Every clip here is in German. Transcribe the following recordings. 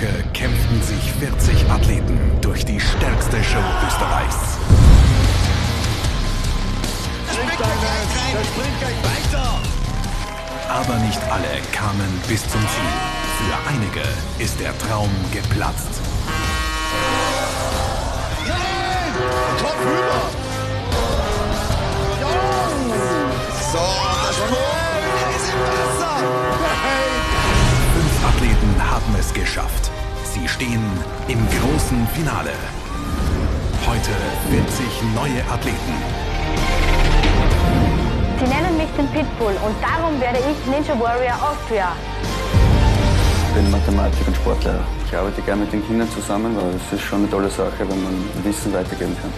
Woche kämpften sich 40 Athleten durch die stärkste Show Österreichs. Gleich weiter. Aber nicht alle kamen bis zum Ziel. Für einige ist der Traum geplatzt. Nein! Kopf rüber! So! Er ist im Wasser! Athleten haben es geschafft. Sie stehen im großen Finale. Heute 40 neue Athleten. Sie nennen mich den Pitbull und darum werde ich Ninja Warrior Austria. Ich bin Mathematik und Sportlehrer. Ich arbeite gerne mit den Kindern zusammen, weil es ist schon eine tolle Sache, wenn man Wissen weitergeben kann.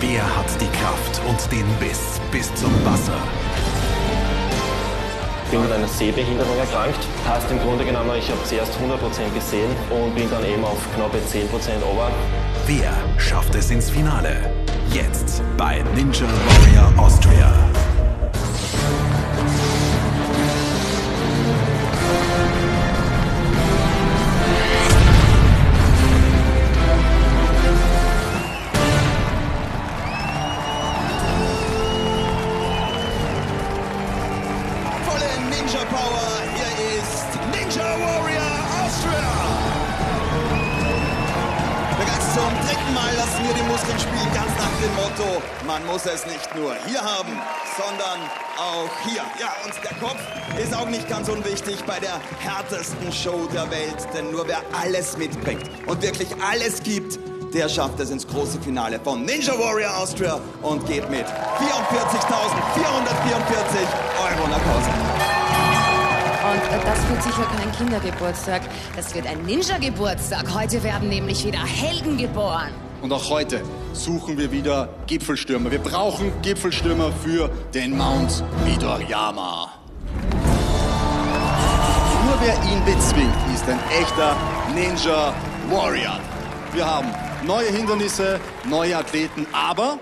Wer hat die Kraft und den Biss bis zum Wasser? Bin mit einer Sehbehinderung erkrankt. Heißt im Grunde genommen, ich habe zuerst 100% gesehen und bin dann eben auf knappe 10% over. Wer schafft es ins Finale? Jetzt bei Ninja Warrior Austria. Muss es nicht nur hier haben, sondern auch hier. Ja, und der Kopf ist auch nicht ganz unwichtig bei der härtesten Show der Welt, denn nur wer alles mitbringt und wirklich alles gibt, der schafft es ins große Finale von Ninja Warrior Austria und geht mit 44.444 Euro nach Hause. Und das wird sicher kein Kindergeburtstag, das wird ein Ninja-Geburtstag. Heute werden nämlich wieder Helden geboren. Und auch heute suchen wir wieder Gipfelstürmer. Wir brauchen Gipfelstürmer für den Mount Midoriyama. Nur wer ihn bezwingt, ist ein echter Ninja Warrior. Wir haben neue Hindernisse, neue Athleten, aber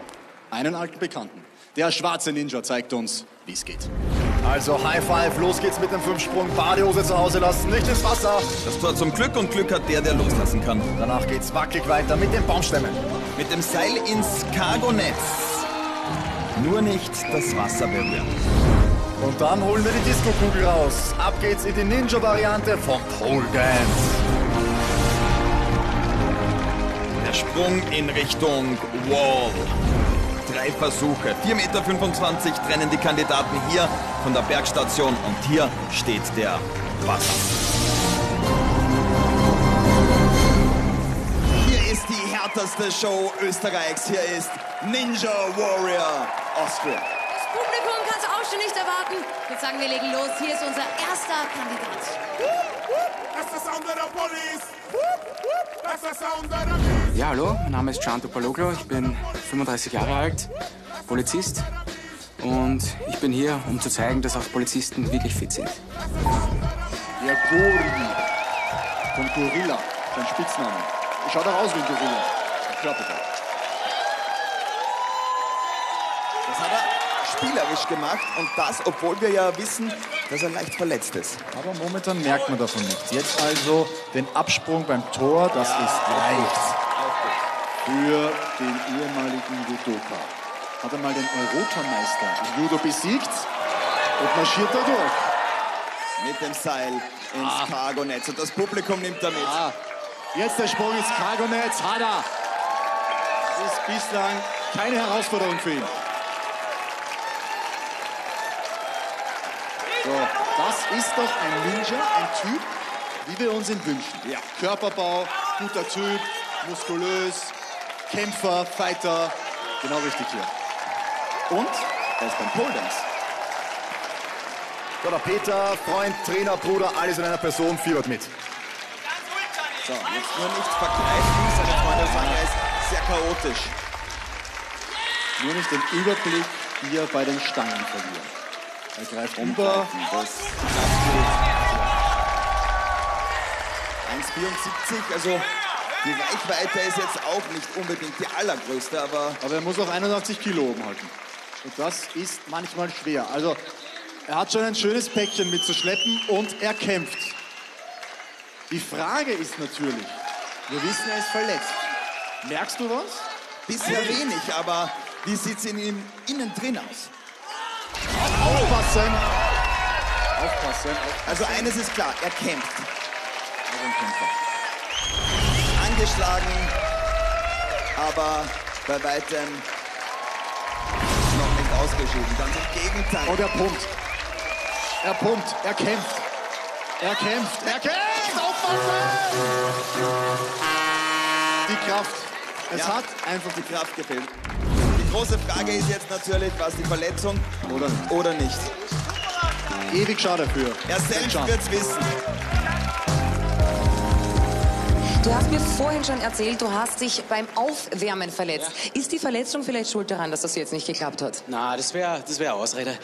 einen alten Bekannten. Der schwarze Ninja zeigt uns, wie es geht. Also High Five, los geht's mit dem Fünfsprung. Badehose zu Hause lassen, nicht ins Wasser. Das Tor zum Glück und Glück hat der, der loslassen kann. Danach geht's wackelig weiter mit den Baumstämmen. Mit dem Seil ins Cargonetz. Nur nicht das Wasser berühren. Und dann holen wir die Disco-Kugel raus. Ab geht's in die Ninja-Variante vom Pole Dance. Der Sprung in Richtung Wall. Drei Versuche. 4,25 Meter trennen die Kandidaten hier von der Bergstation und hier steht der Wasser. Hier ist die härteste Show Österreichs. Hier ist Ninja Warrior Austria. Das Publikum kann es auch schon nicht erwarten. Ich würde sagen, wir legen los. Hier ist unser erster Kandidat. Ja, hallo, mein Name ist Chanto Paloglo, ich bin 35 Jahre alt, Polizist und ich bin hier, um zu zeigen, dass auch Polizisten wirklich fit sind. Der Gori von Gorilla, sein Spitzname. Schaut auch aus wie ein Gorilla. Ein Körperbau. Spielerisch gemacht und das, obwohl wir ja wissen, dass er leicht verletzt ist. Aber momentan merkt man davon nichts. Jetzt also den Absprung beim Tor, das ist leicht für den ehemaligen Judoka. Hat er mal den Europameister im Judo besiegt und marschiert da durch. Mit dem Seil ins Cargonetz und das Publikum nimmt er mit. Ah, jetzt der Sprung ins Cargonetz, hat er. Das ist bislang keine Herausforderung für ihn. So, das ist doch ein Ninja, ein Typ, wie wir uns ihn wünschen. Ja. Körperbau, guter Typ, muskulös, Kämpfer, Fighter, genau richtig hier. Und er ist beim Pole Dance. So, der Peter, Freund, Trainer, Bruder, alles in einer Person, fiebert mit. So, jetzt nur nicht vergreifen. Seine Freunde sagen, er ist sehr chaotisch. Nur nicht den Überblick hier bei den Stangen verlieren. Er greift über. Das klappt gut. 1,74, also die Reichweite ist jetzt auch nicht unbedingt die allergrößte, aber Aber er muss auch 81 Kilo oben halten. Und das ist manchmal schwer. Also Er hat schon ein schönes Päckchen mitzuschleppen und er kämpft. Die Frage ist natürlich, wir wissen, er ist verletzt. Merkst du was? Bisher wenig, aber wie sieht es in ihm innen drin aus? Aufpassen! Aufpassen. Also eines ist klar, er kämpft. Also ein Kämpfer. Angeschlagen, aber bei weitem noch nicht ausgeschieden. Ganz im Gegenteil. Und er pumpt. Er pumpt, er kämpft. Er kämpft, er kämpft! Aufpassen! Die Kraft. Es Ja. hat einfach die Kraft gefehlt. Die große Frage ist jetzt natürlich, war es die Verletzung Oder nicht. oder nicht? ewig schade dafür. Er selbst wird es wissen. Du hast mir vorhin schon erzählt, du hast dich beim Aufwärmen verletzt. Ist die Verletzung vielleicht schuld daran, dass das jetzt nicht geklappt hat? Na, das wäre das wär Ausrede.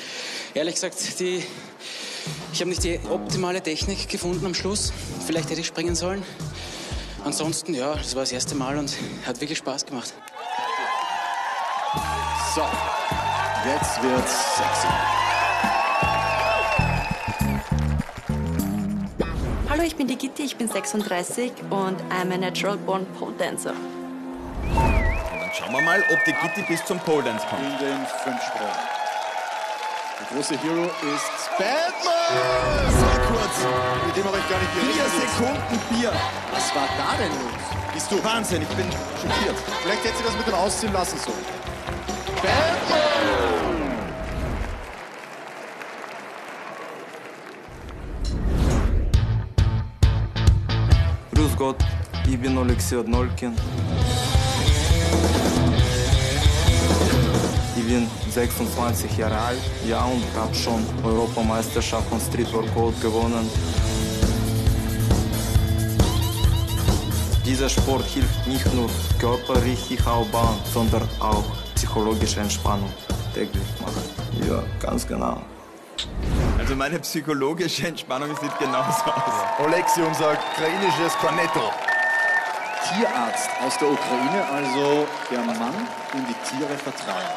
Ehrlich gesagt, die, ich habe nicht die optimale Technik gefunden am Schluss. Vielleicht hätte ich springen sollen. Ansonsten, ja, das war das erste Mal und hat wirklich Spaß gemacht. So, jetzt wird's sexy. Hallo, ich bin die Gitti, ich bin 36 und I'm a natural born pole dancer. Dann schauen wir mal, ob die Gitti bis zum Pole Dance kommt. In den Fünfsprung. Der große Hero ist Batman! Sehr kurz. Mit dem habe ich gar nicht Vier gerechnet. Sekunden Bier. Was war da denn los? Bist du Wahnsinn, ich bin schockiert. Vielleicht hätte sie das mit dem Ausziehen lassen sollen. Grüß Gott, ich bin Alexei Odnolkin. Ich bin 26 Jahre alt, ja, und habe schon Europameisterschaft und Street Workout gewonnen. Dieser Sport hilft nicht nur Körper richtig aufbauen, sondern auch psychologische Entspannung täglich machen. Ja, ganz genau. Also meine psychologische Entspannung sieht genauso aus. Alexi, unser ukrainisches Cornetto. Tierarzt aus der Ukraine, also der Mann, dem die Tiere vertrauen.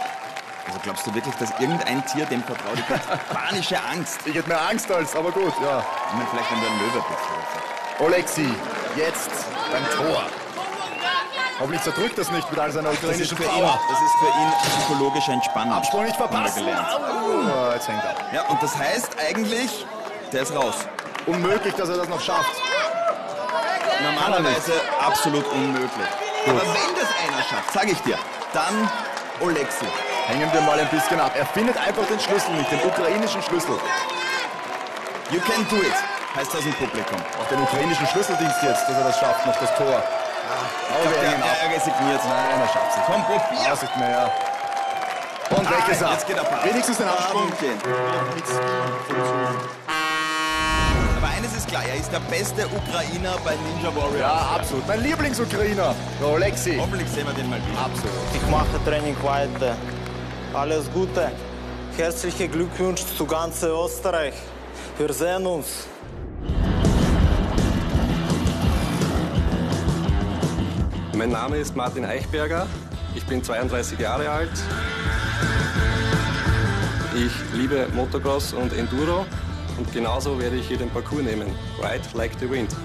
Also glaubst du wirklich, dass irgendein Tier dem vertraut? Ich hätte panische Angst. Ich hätte mehr Angst als, aber gut, ja. Ich meine, vielleicht wenn du ein Löwe bist. Alexi, jetzt beim Tor. Hoffentlich zerdrückt das nicht mit all seiner Das ukrainischen ihn, Power. das ist für ihn psychologische Entspannung. Absprung nicht gelernt. Au, jetzt hängt er. Ja, und das heißt eigentlich, der ist raus. Unmöglich, dass er das noch schafft. Normalerweise absolut unmöglich. Aber wenn das einer schafft, sage ich dir, dann Olexi. Hängen wir mal ein bisschen ab. Er findet einfach den Schlüssel nicht, den ukrainischen Schlüssel. You can do it, heißt aus dem Publikum. Auf den ukrainischen Schlüsseldienst jetzt, dass er das schafft, noch das Tor. Wir der, hängen ab. der resigniert. Nein, er schafft sich. Komm, probier. Aussicht mehr, ja. Und weg ist er. Jetzt geht er parat. Wenigstens den Absprung. Gehen. Aber eines ist klar, er ist der beste Ukrainer bei Ninja Warrior. Ja, absolut. Mein Lieblings-Ukrainer, der Alexi. Hoffentlich sehen wir den mal wieder. Absolut. Ich mache Training weiter. Alles Gute. Herzlichen Glückwunsch zu ganz Österreich. Wir sehen uns. Mein Name ist Martin Eichberger. Ich bin 32 Jahre alt. Ich liebe Motocross und Enduro und genauso werde ich hier den Parcours nehmen. Ride like the wind.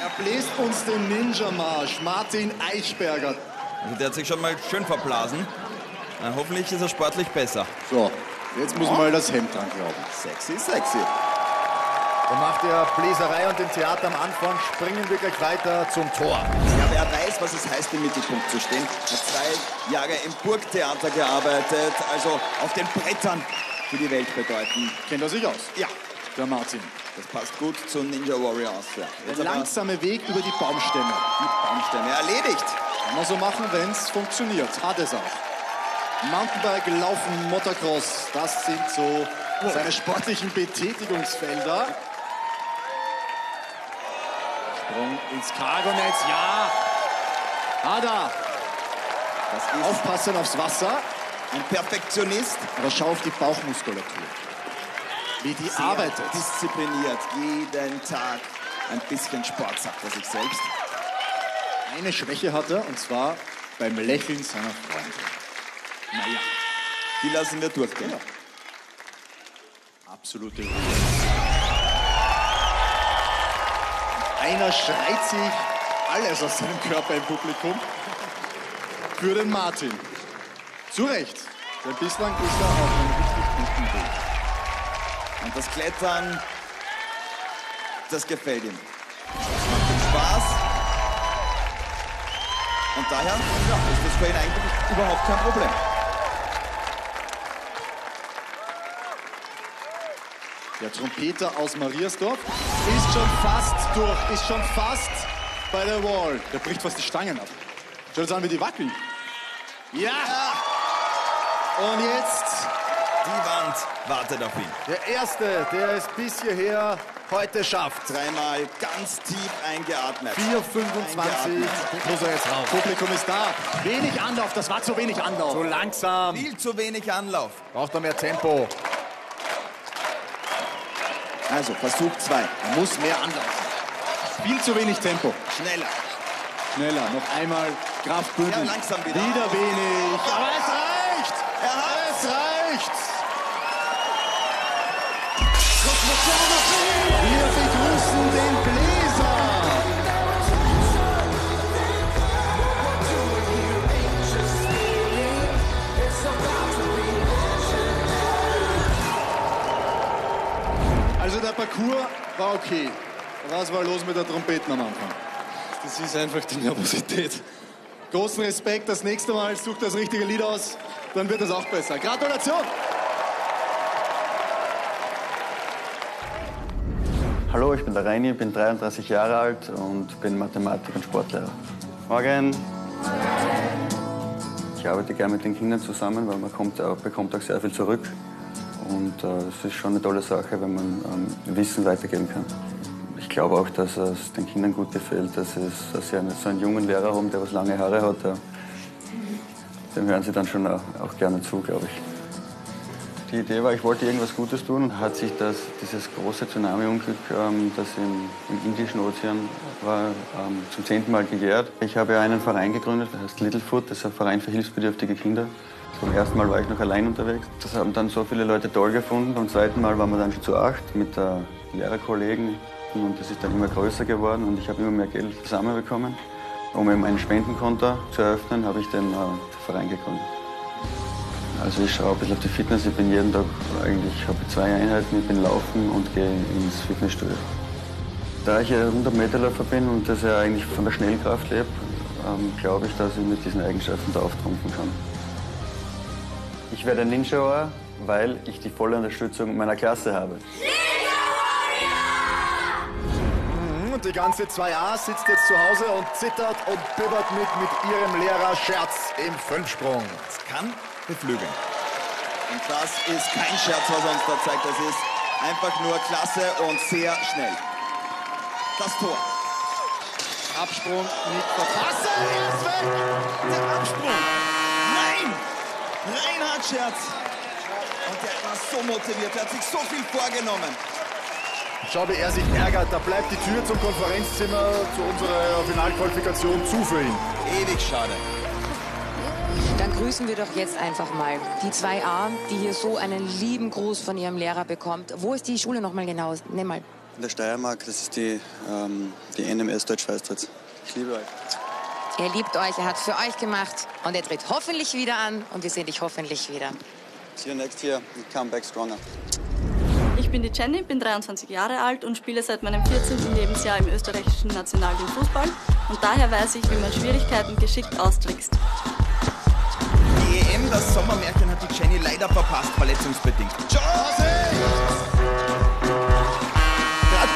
Er bläst uns den Ninja-Marsch. Martin Eichberger. Also der hat sich schon mal schön verblasen. Na, hoffentlich ist er sportlich besser. So, jetzt muss mal das Hemd dran glauben. Sexy, sexy. Und nach der Bläserei und dem Theater am Anfang springen wir gleich weiter zum Tor. Ja, wer weiß, was es heißt, im Mittelpunkt zu stehen. Hat zwei Jahre im Burgtheater gearbeitet, also auf den Brettern für die Welt bedeuten. Kennt er sich aus? Ja, Der Martin. das passt gut zu Ninja Warrior aus. Ja. Der langsame Weg über die Baumstämme. die Baumstämme erledigt. Kann man so machen, wenn es funktioniert. Hat es auch. Mountainbike, Laufen, Motocross, das sind so seine sportlichen Betätigungsfelder. Sprung ins Cargonetz, ja. Ada, Das ist aufpassen aufs Wasser, ein Perfektionist. aber schau auf die Bauchmuskulatur. Wie die Sehr arbeitet. Diszipliniert, jeden Tag Ein bisschen Sport, sagt er sich selbst. Eine Schwäche hat er, und zwar beim Lächeln seiner Freunde. Naja, die lassen wir durchgehen. Absolute Ruhe. Einer schreit sich alles aus seinem Körper im Publikum für den Martin. Zu Recht, denn bislang ist er auf einem richtig guten Weg. Und das Klettern, das gefällt ihm. Das macht ihm Spaß. Und daher ja, ist das für ihn eigentlich überhaupt kein Problem. Der Trompeter aus Mariasdorf ist schon fast durch, ist schon fast bei der Wall. Der bricht fast die Stangen ab. Schau uns an, wie die wackeln. Ja! Und jetzt Die Wand wartet auf ihn. Der Erste, der es bis hierher heute schafft. Dreimal ganz tief eingeatmet. 4,25 muss er jetzt rauf. Publikum ist da. Wenig Anlauf, das war zu wenig Anlauf. So langsam. Viel zu wenig Anlauf. Braucht er mehr Tempo. Also Versuch zwei. Er muss mehr anlaufen. Viel zu wenig Tempo. Schneller. Schneller, noch einmal Kraft bündeln. Ja, langsam wieder. Wieder wenig. Aber es reicht. Er hat's. Es reicht. Wir Parcours war okay. Was war los mit der Trompeten am Anfang? Das ist einfach die Nervosität. Großen Respekt, das nächste Mal sucht das richtige Lied aus, dann wird es auch besser. Gratulation! Hallo, ich bin der Reini, bin 33 Jahre alt und bin Mathematik- und Sportlehrer. Morgen. Ich arbeite gerne mit den Kindern zusammen, weil man kommt, auch, bekommt auch sehr viel zurück. Und äh, es ist schon eine tolle Sache, wenn man ähm, Wissen weitergeben kann. Ich glaube auch, dass es den Kindern gut gefällt, dass, es, dass sie einen, so einen jungen Lehrer haben, der was lange Haare hat. Der, dem hören sie dann schon auch, auch gerne zu, glaube ich. Die Idee war, ich wollte irgendwas Gutes tun. Hat sich das, dieses große Tsunami-Unglück, ähm, das im, im Indischen Ozean war, ähm, zum zehnten Mal gejährt. Ich habe ja einen Verein gegründet, der heißt Littlefoot. Das ist ein Verein für hilfsbedürftige Kinder. Zum ersten Mal war ich noch allein unterwegs. Das haben dann so viele Leute toll gefunden. Beim zweiten Mal waren wir dann schon zu acht mit der Lehrerkollegen. Und das ist dann immer größer geworden und ich habe immer mehr Geld zusammenbekommen. Um eben ein Spendenkonto zu eröffnen, habe ich den äh, Verein gegründet. Also ich schaue ein bisschen auf die Fitness. Ich bin jeden Tag eigentlich, habe zwei Einheiten. Ich bin laufen und gehe ins Fitnessstudio. Da ich ja 100 Meter Läufer bin und das ja eigentlich von der Schnellkraft lebe, ähm, glaube ich, dass ich mit diesen Eigenschaften da auftrumpfen kann. Ich werde Ninja, weil ich die volle Unterstützung meiner Klasse habe. Mhm, Und die ganze 2a sitzt jetzt zu Hause und zittert und bibbert mit, mit ihrem Lehrer Scherz im Fünfsprung. Es kann beflügeln. Und das ist kein Scherz, was er uns da zeigt. Das ist einfach nur klasse und sehr schnell. Das Tor. Absprung nicht verpassen. Er ist weg. Der Absprung. Nein! Reinhard Scherz. Und der war so motiviert. Er hat sich so viel vorgenommen. Schau, wie er sich ärgert. Da bleibt die Tür zum Konferenzzimmer zu unserer Finalqualifikation zu für ihn. Ewig schade. Dann grüßen wir doch jetzt einfach mal die 2a, die hier so einen lieben Gruß von ihrem Lehrer bekommt. Wo ist die Schule nochmal genau? Nimm mal. In der Steiermark, das ist die, ähm, die NMS Deutsch-Schweiz. Ich liebe euch. Er liebt euch, er hat für euch gemacht und er tritt hoffentlich wieder an und wir sehen dich hoffentlich wieder. See you next year. You come back stronger. Ich bin die Jenny, bin 23 Jahre alt und spiele seit meinem 14. Lebensjahr im österreichischen Nationalteam Fußball. Und daher weiß ich, wie man Schwierigkeiten geschickt austrickst. Die EM, das Sommermärchen, hat die Jenny leider verpasst, verletzungsbedingt. Gerade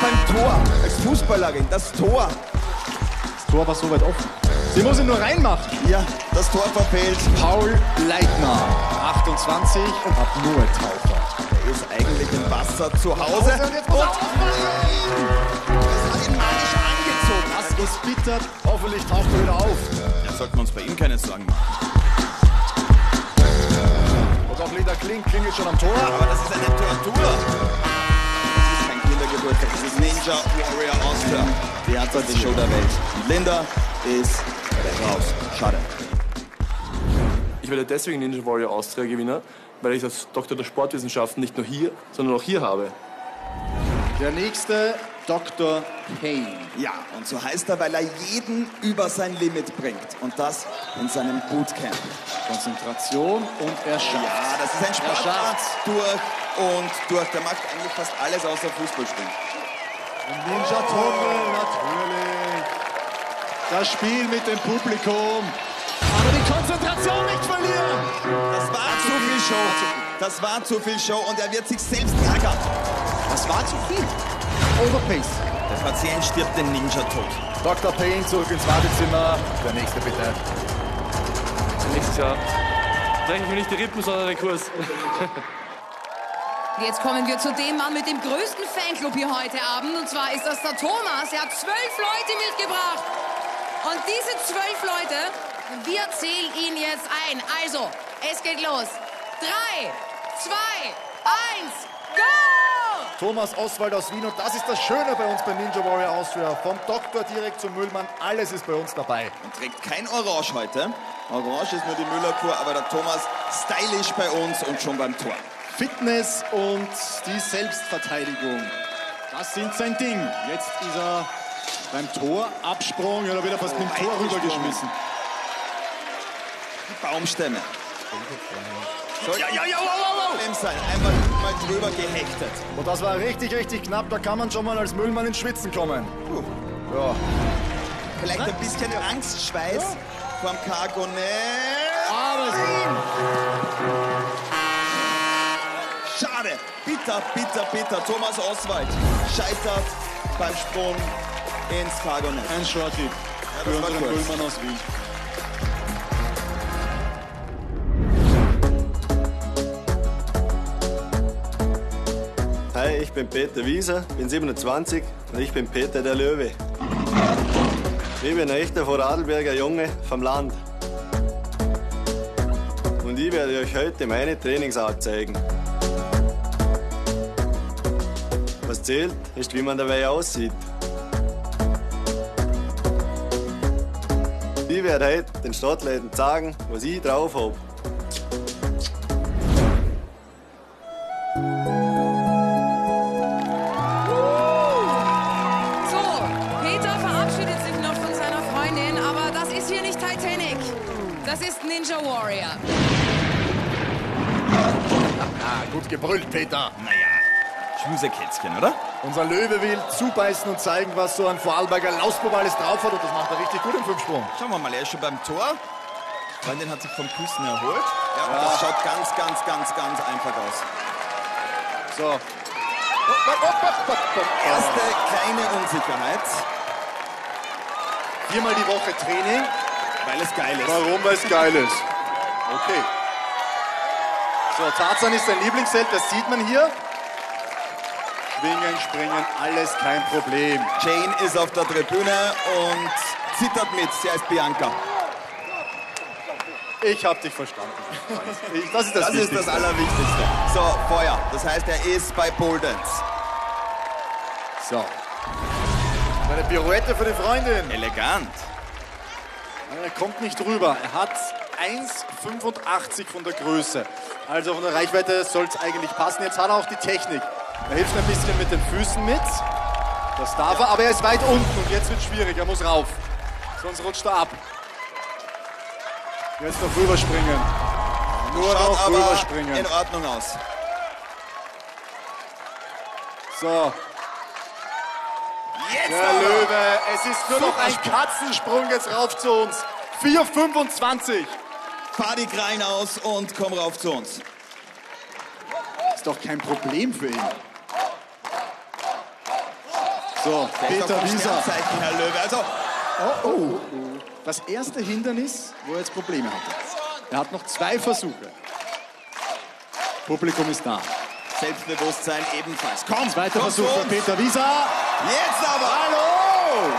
beim Tor, als Fußballerin, das Tor. Das Tor war so weit offen. Sie muss ihn nur reinmachen. Ja, das Tor verfehlt. Paul Leitner, 28 und Apnoe-Taucher. Er ist eigentlich im Wasser zu Hause. Und jetzt muss er Das hat ihn manisch angezogen. Das ist bitter. Hoffentlich taucht er wieder auf. Da sollten wir uns bei ihm keine Sorgen machen. Und auch Leder Klink klingelt schon am Tor. Aber das ist eine Tortur. Das ist kein Kindergeburtstag. durch dieses Ninja Warrior Austria. Die hat die Show der Welt. Und Linda ist raus. Schade. Ich werde deswegen Ninja Warrior Austria Gewinner, weil ich als Doktor der Sportwissenschaften nicht nur hier, sondern auch hier habe. Der nächste Dr. Payne. Ja, und so heißt er, weil er jeden über sein Limit bringt. Und das in seinem Bootcamp. Konzentration und er schafft. Ja, das ist ein Sportart durch und durch. Der macht eigentlich fast alles außer Fußball spielen. Ninja Tunnel, natürlich. Das Spiel mit dem Publikum. Aber die Konzentration nicht verlieren. Das war zu viel Show. Das war zu viel Show und er wird sich selbst ärgern. Das war zu viel. Overpace. Der Patient stirbt den Ninja-Tod. Dr. Payne zurück ins Wartezimmer. Der nächste bitte. Nächstes Jahr breche ich mir nicht die Rippen, sondern den Kurs. Jetzt kommen wir zu dem Mann mit dem größten Fanclub hier heute Abend. Und zwar ist das der Thomas. Er hat zwölf Leute mitgebracht. Und diese zwölf Leute, wir zählen ihn jetzt ein. Also, es geht los. Drei, zwei, eins, go! Thomas Oswald aus Wien und das ist das Schöne bei uns bei Ninja Warrior Austria. Vom Doktor direkt zum Müllmann, alles ist bei uns dabei. Und trägt kein Orange heute. Orange ist nur die Müllerkur, aber der Thomas stylisch bei uns und schon beim Tor. Fitness und die Selbstverteidigung. Das sind sein Ding. Jetzt ist er beim Tor. Absprung, ja, da wird er fast mit dem Tor rübergeschmissen. Die Baumstämme. Soll Ja, ja, ja, wow, wow, wow. Sein. Einfach mal drüber gehechtet. Und das war richtig, richtig knapp. Da kann man schon mal als Müllmann ins Schwitzen kommen. Ja. Vielleicht ein bisschen Angstschweiß vom Cargonet. Aber Schade. Bitter, bitter, bitter. Thomas Oswald scheitert beim Sprung ins Cargonet. Ein Shorty das für unseren aus Wien. Hi, ich bin Peter Wieser, bin 27 und ich bin Peter der Löwe. Ich bin ein echter Vorarlberger Junge vom Land. Und ich werde euch heute meine Trainingsart zeigen. Was zählt, ist, wie man dabei aussieht. Ich werde heute den Stadtleuten sagen, was ich drauf habe. So, Peter verabschiedet sich noch von seiner Freundin, aber das ist hier nicht Titanic. Das ist Ninja Warrior. Ah, gut gebrüllt, Peter. Naja, Schmusekätzchen, oder? Unser Löwe will zubeißen und zeigen, was so ein Vorarlberger Lausbub alles drauf hat. Und das macht er richtig gut im Fünfsprung. Schauen wir mal, er ist schon beim Tor. Freundin hat sich vom Küssen erholt. Ja, und das schaut ganz, ganz, ganz, ganz einfach aus. So. Erste kleine Unsicherheit. Viermal die Woche Training. Weil es geil ist. Warum? Weil es geil ist. Okay. So, Tarzan ist sein Lieblingsheld, das sieht man hier. Schwingen, springen, alles kein Problem. Jane ist auf der Tribüne und zittert mit. Sie heißt Bianca. Ich hab dich verstanden. Ich, das ist das, Das ist das Wichtigste. Allerwichtigste. So, Feuer. Das heißt, er ist bei Pole Dance. So. Eine Pirouette für die Freundin. Elegant. Er kommt nicht rüber. Er hat 1,85 von der Größe. Also von der Reichweite soll es eigentlich passen. Jetzt hat er auch die Technik. Er hilft ein bisschen mit den Füßen mit. Das darf er, aber er ist weit unten und jetzt wird es schwierig. Er muss rauf. Sonst rutscht er ab. Jetzt noch rüberspringen. Nur Schaut noch rüberspringen. in Ordnung aus. So. Jetzt Der aber. Löwe. Es ist nur noch ein Sprung. Katzensprung jetzt rauf zu uns. 4,25. Fahr die Kreien aus und komm rauf zu uns. Ist doch kein Problem für ihn. So, Peter Wieser. Herr Löwe. Also, Oh, oh. Das erste Hindernis, wo er jetzt Probleme hatte. Er hat noch zwei Versuche. Publikum ist da. Selbstbewusstsein ebenfalls. Komm, Zweiter Versuch von. Peter Wieser. Jetzt aber. Hallo!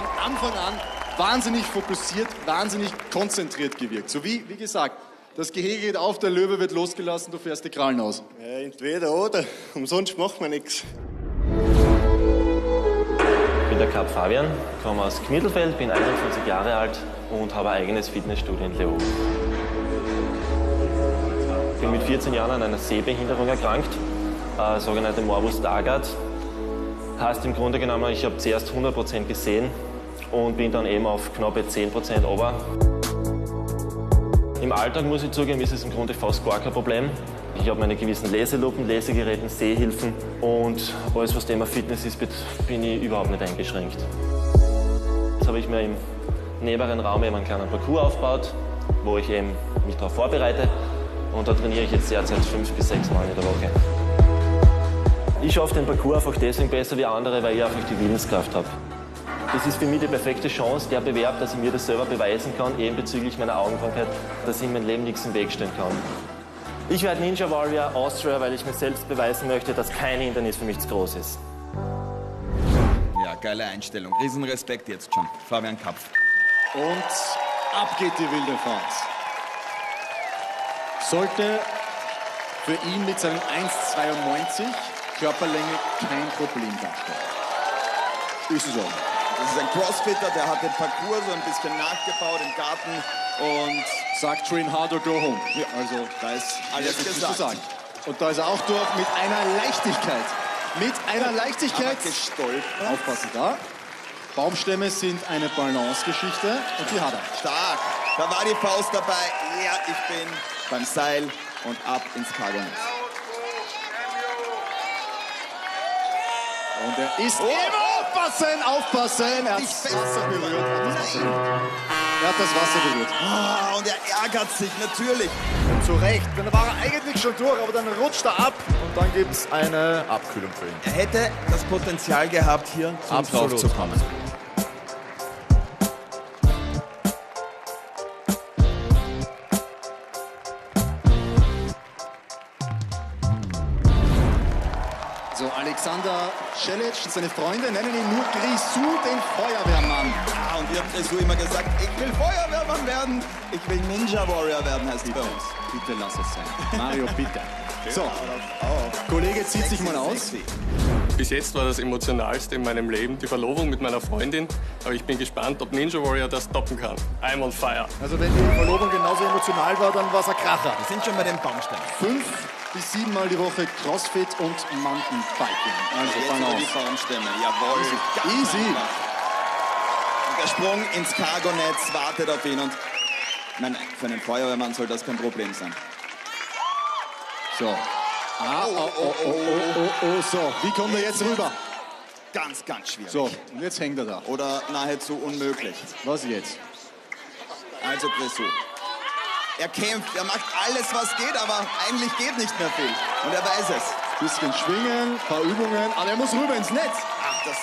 Von Anfang an wahnsinnig fokussiert, wahnsinnig konzentriert gewirkt. So wie, wie gesagt, das Gehege geht auf, der Löwe wird losgelassen, du fährst die Krallen aus. Ja, entweder oder. Umsonst macht man nichts. Ich bin der Kap Fabian, komme aus Kmittelfeld, bin 21 Jahre alt und habe ein eigenes Fitnessstudio in Leoben. Ich bin mit 14 Jahren an einer Sehbehinderung erkrankt, äh, sogenannte Morbus Stargardt. Heißt im Grunde genommen, ich habe zuerst 100% gesehen und bin dann eben auf knappe 10% ober. Im Alltag muss ich zugeben, ist es im Grunde fast gar kein Problem. Ich habe meine gewissen Leselupen, Lesegeräten, Sehhilfen und alles, was Thema Fitness ist, bin ich überhaupt nicht eingeschränkt. Jetzt habe ich mir im neberen Raum eben einen kleinen Parcours aufgebaut, wo ich eben mich darauf vorbereite und da trainiere ich jetzt derzeit fünf bis sechs Mal in der Woche. Ich schaffe den Parcours einfach deswegen besser wie andere, weil ich einfach die Willenskraft habe. Das ist für mich die perfekte Chance, der Bewerb, dass ich mir das selber beweisen kann, eben bezüglich meiner Augenkrankheit, dass ich in meinem Leben nichts im Weg stehen kann. Ich werde Ninja Warrior Austria, weil ich mir selbst beweisen möchte, dass kein Hindernis für mich zu groß ist. Ja, geile Einstellung. Riesenrespekt jetzt schon. Fabian Kapf. Und ab geht die wilde Fahrt. Sollte für ihn mit seinem 1,92 Körperlänge kein Problem darstellen. Ist es auch. Das ist ein Crossfitter, der hat den Parcours so ein bisschen nachgebaut im Garten und sagt train hard or go home. Ja, also da ist alles gesagt. sagen. Und da ist er auch durch mit einer Leichtigkeit. Mit einer Leichtigkeit. Aber gestolpert. Aufpassen da. Baumstämme sind eine Balancegeschichte und die hat er. Stark. Da war die Faust dabei. Ja, ich bin beim Seil und ab ins Cargonetz. Und er ist Oh. im Aufpassen, aufpassen. Er hat das Wasser berührt. Er hat das Wasser berührt. Er hat das Wasser berührt. Ah, und er ärgert sich natürlich. Zu Recht. Dann war er eigentlich schon durch, aber dann rutscht er ab und dann gibt es eine Abkühlung für ihn. Er hätte das Potenzial gehabt, hier zum Absolut. drauf zu kommen. Alexander Celic, seine Freunde nennen ihn nur Grisou, den Feuerwehrmann. Ja, und wir haben Grisou immer gesagt, ich will Feuerwehrmann werden. Ich will Ninja Warrior werden, heißt es bei uns. Bitte lass es sein. Mario, bitte. So, Kollege zieht sich mal aus. Bis jetzt war das emotionalste in meinem Leben die Verlobung mit meiner Freundin. Aber ich bin gespannt, ob Ninja Warrior das toppen kann. I'm on fire. Also wenn die Verlobung genauso emotional war, dann war es ein Kracher. Wir sind schon bei den Baumstämmen. Fünf bis siebenmal die Woche Crossfit und Mountainbiking. Also Jetzt fang die. Baumstämme. Jawohl. Easy. Easy. der Sprung ins Cargonetz wartet auf ihn. Und nein, für einen Feuerwehrmann soll das kein Problem sein. So. Ah, oh, oh, oh, oh, oh, oh, so. Wie kommt er jetzt rüber? Ganz, ganz schwierig. So, und jetzt hängt er da. Oder nahezu unmöglich. Was jetzt? Also Grisou. Er kämpft, er macht alles, was geht, aber eigentlich geht nicht mehr viel. Und er weiß es. Bisschen schwingen, paar Übungen, aber er muss rüber ins Netz. Ach, das,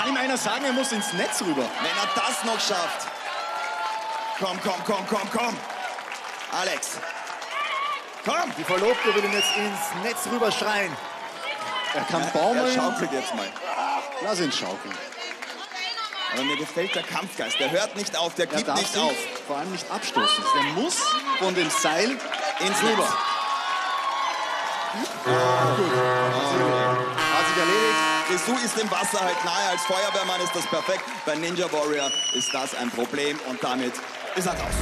Kann ihm einer sagen, er muss ins Netz rüber? wenn er das noch schafft. Komm, komm, komm, komm, komm. Alex. Komm. Die Verlobte will ihn jetzt ins Netz rüber schreien. Er kann Er baumeln. schaukelt jetzt mal. Lass ihn schaukeln. Aber mir gefällt der Kampfgeist. Der hört nicht auf, der Er gibt nicht auf. vor allem nicht abstoßen. Der muss von dem Seil Ins rüber. Hat sich erledigt. Grisou ist im Wasser halt nahe. Als Feuerwehrmann ist das perfekt. Bei Ninja Warrior ist das ein Problem und damit ist er raus.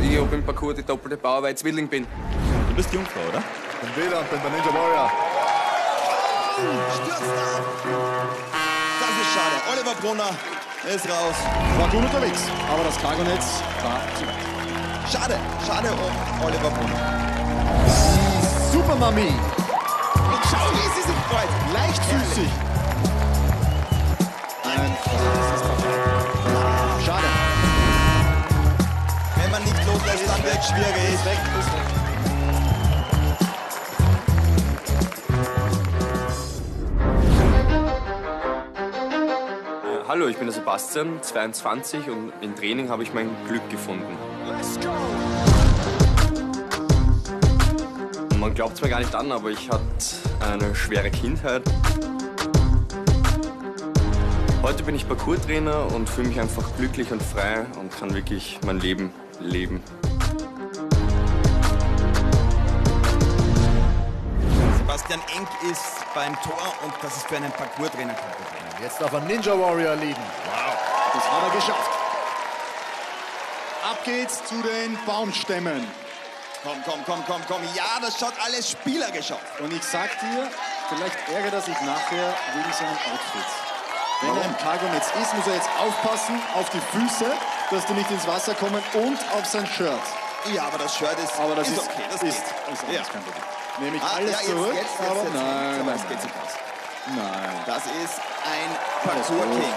Ich habe im Parcours die doppelte Power, weil ich Zwilling bin. Du bist Jungfrau, oder? Ich bin wieder und bin der Ninja Warrior. Stürzt ab. Das ist schade. Oliver Brunner ist raus. War gut unterwegs, aber das Cargonetz war zu weit. Schade, schade um Oliver Brunner. Super Mami. Und schau, wie sie sich freut. Leichtfüßig. Ein Schade. Wenn man nicht loslässt, dann wird es schwierig. Ist weg, ist weg. Hallo, ich bin der Sebastian, 22 und im Training habe ich mein Glück gefunden. Man glaubt es mir gar nicht an, aber ich hatte eine schwere Kindheit. Heute bin ich Parkour-Trainer und fühle mich einfach glücklich und frei und kann wirklich mein Leben leben. Sebastian Enk ist beim Tor und das ist für einen Parkour-Trainer kein Problem. Jetzt darf er Ninja Warrior lieben. Wow, das hat er geschafft. Ab geht's zu den Baumstämmen. Komm, komm, komm, komm, komm. Ja, das schaut alles spielerisch aus. Und ich sag dir, vielleicht ärgert er sich nachher wegen seinem Outfit. Wenn er im Cargo-Netz ist, muss er jetzt aufpassen auf die Füße, dass die nicht ins Wasser kommen und auf sein Shirt. Ja, aber das Shirt ist, aber das ist, ist okay. Das ist, geht. ist, Ja. alles kein Problem. Nehme ich Ah, alles ja, jetzt, zurück, Jetzt, jetzt, aber jetzt, nein, jetzt, nein, sich nein. Nein. Das ist ein Parkour-King.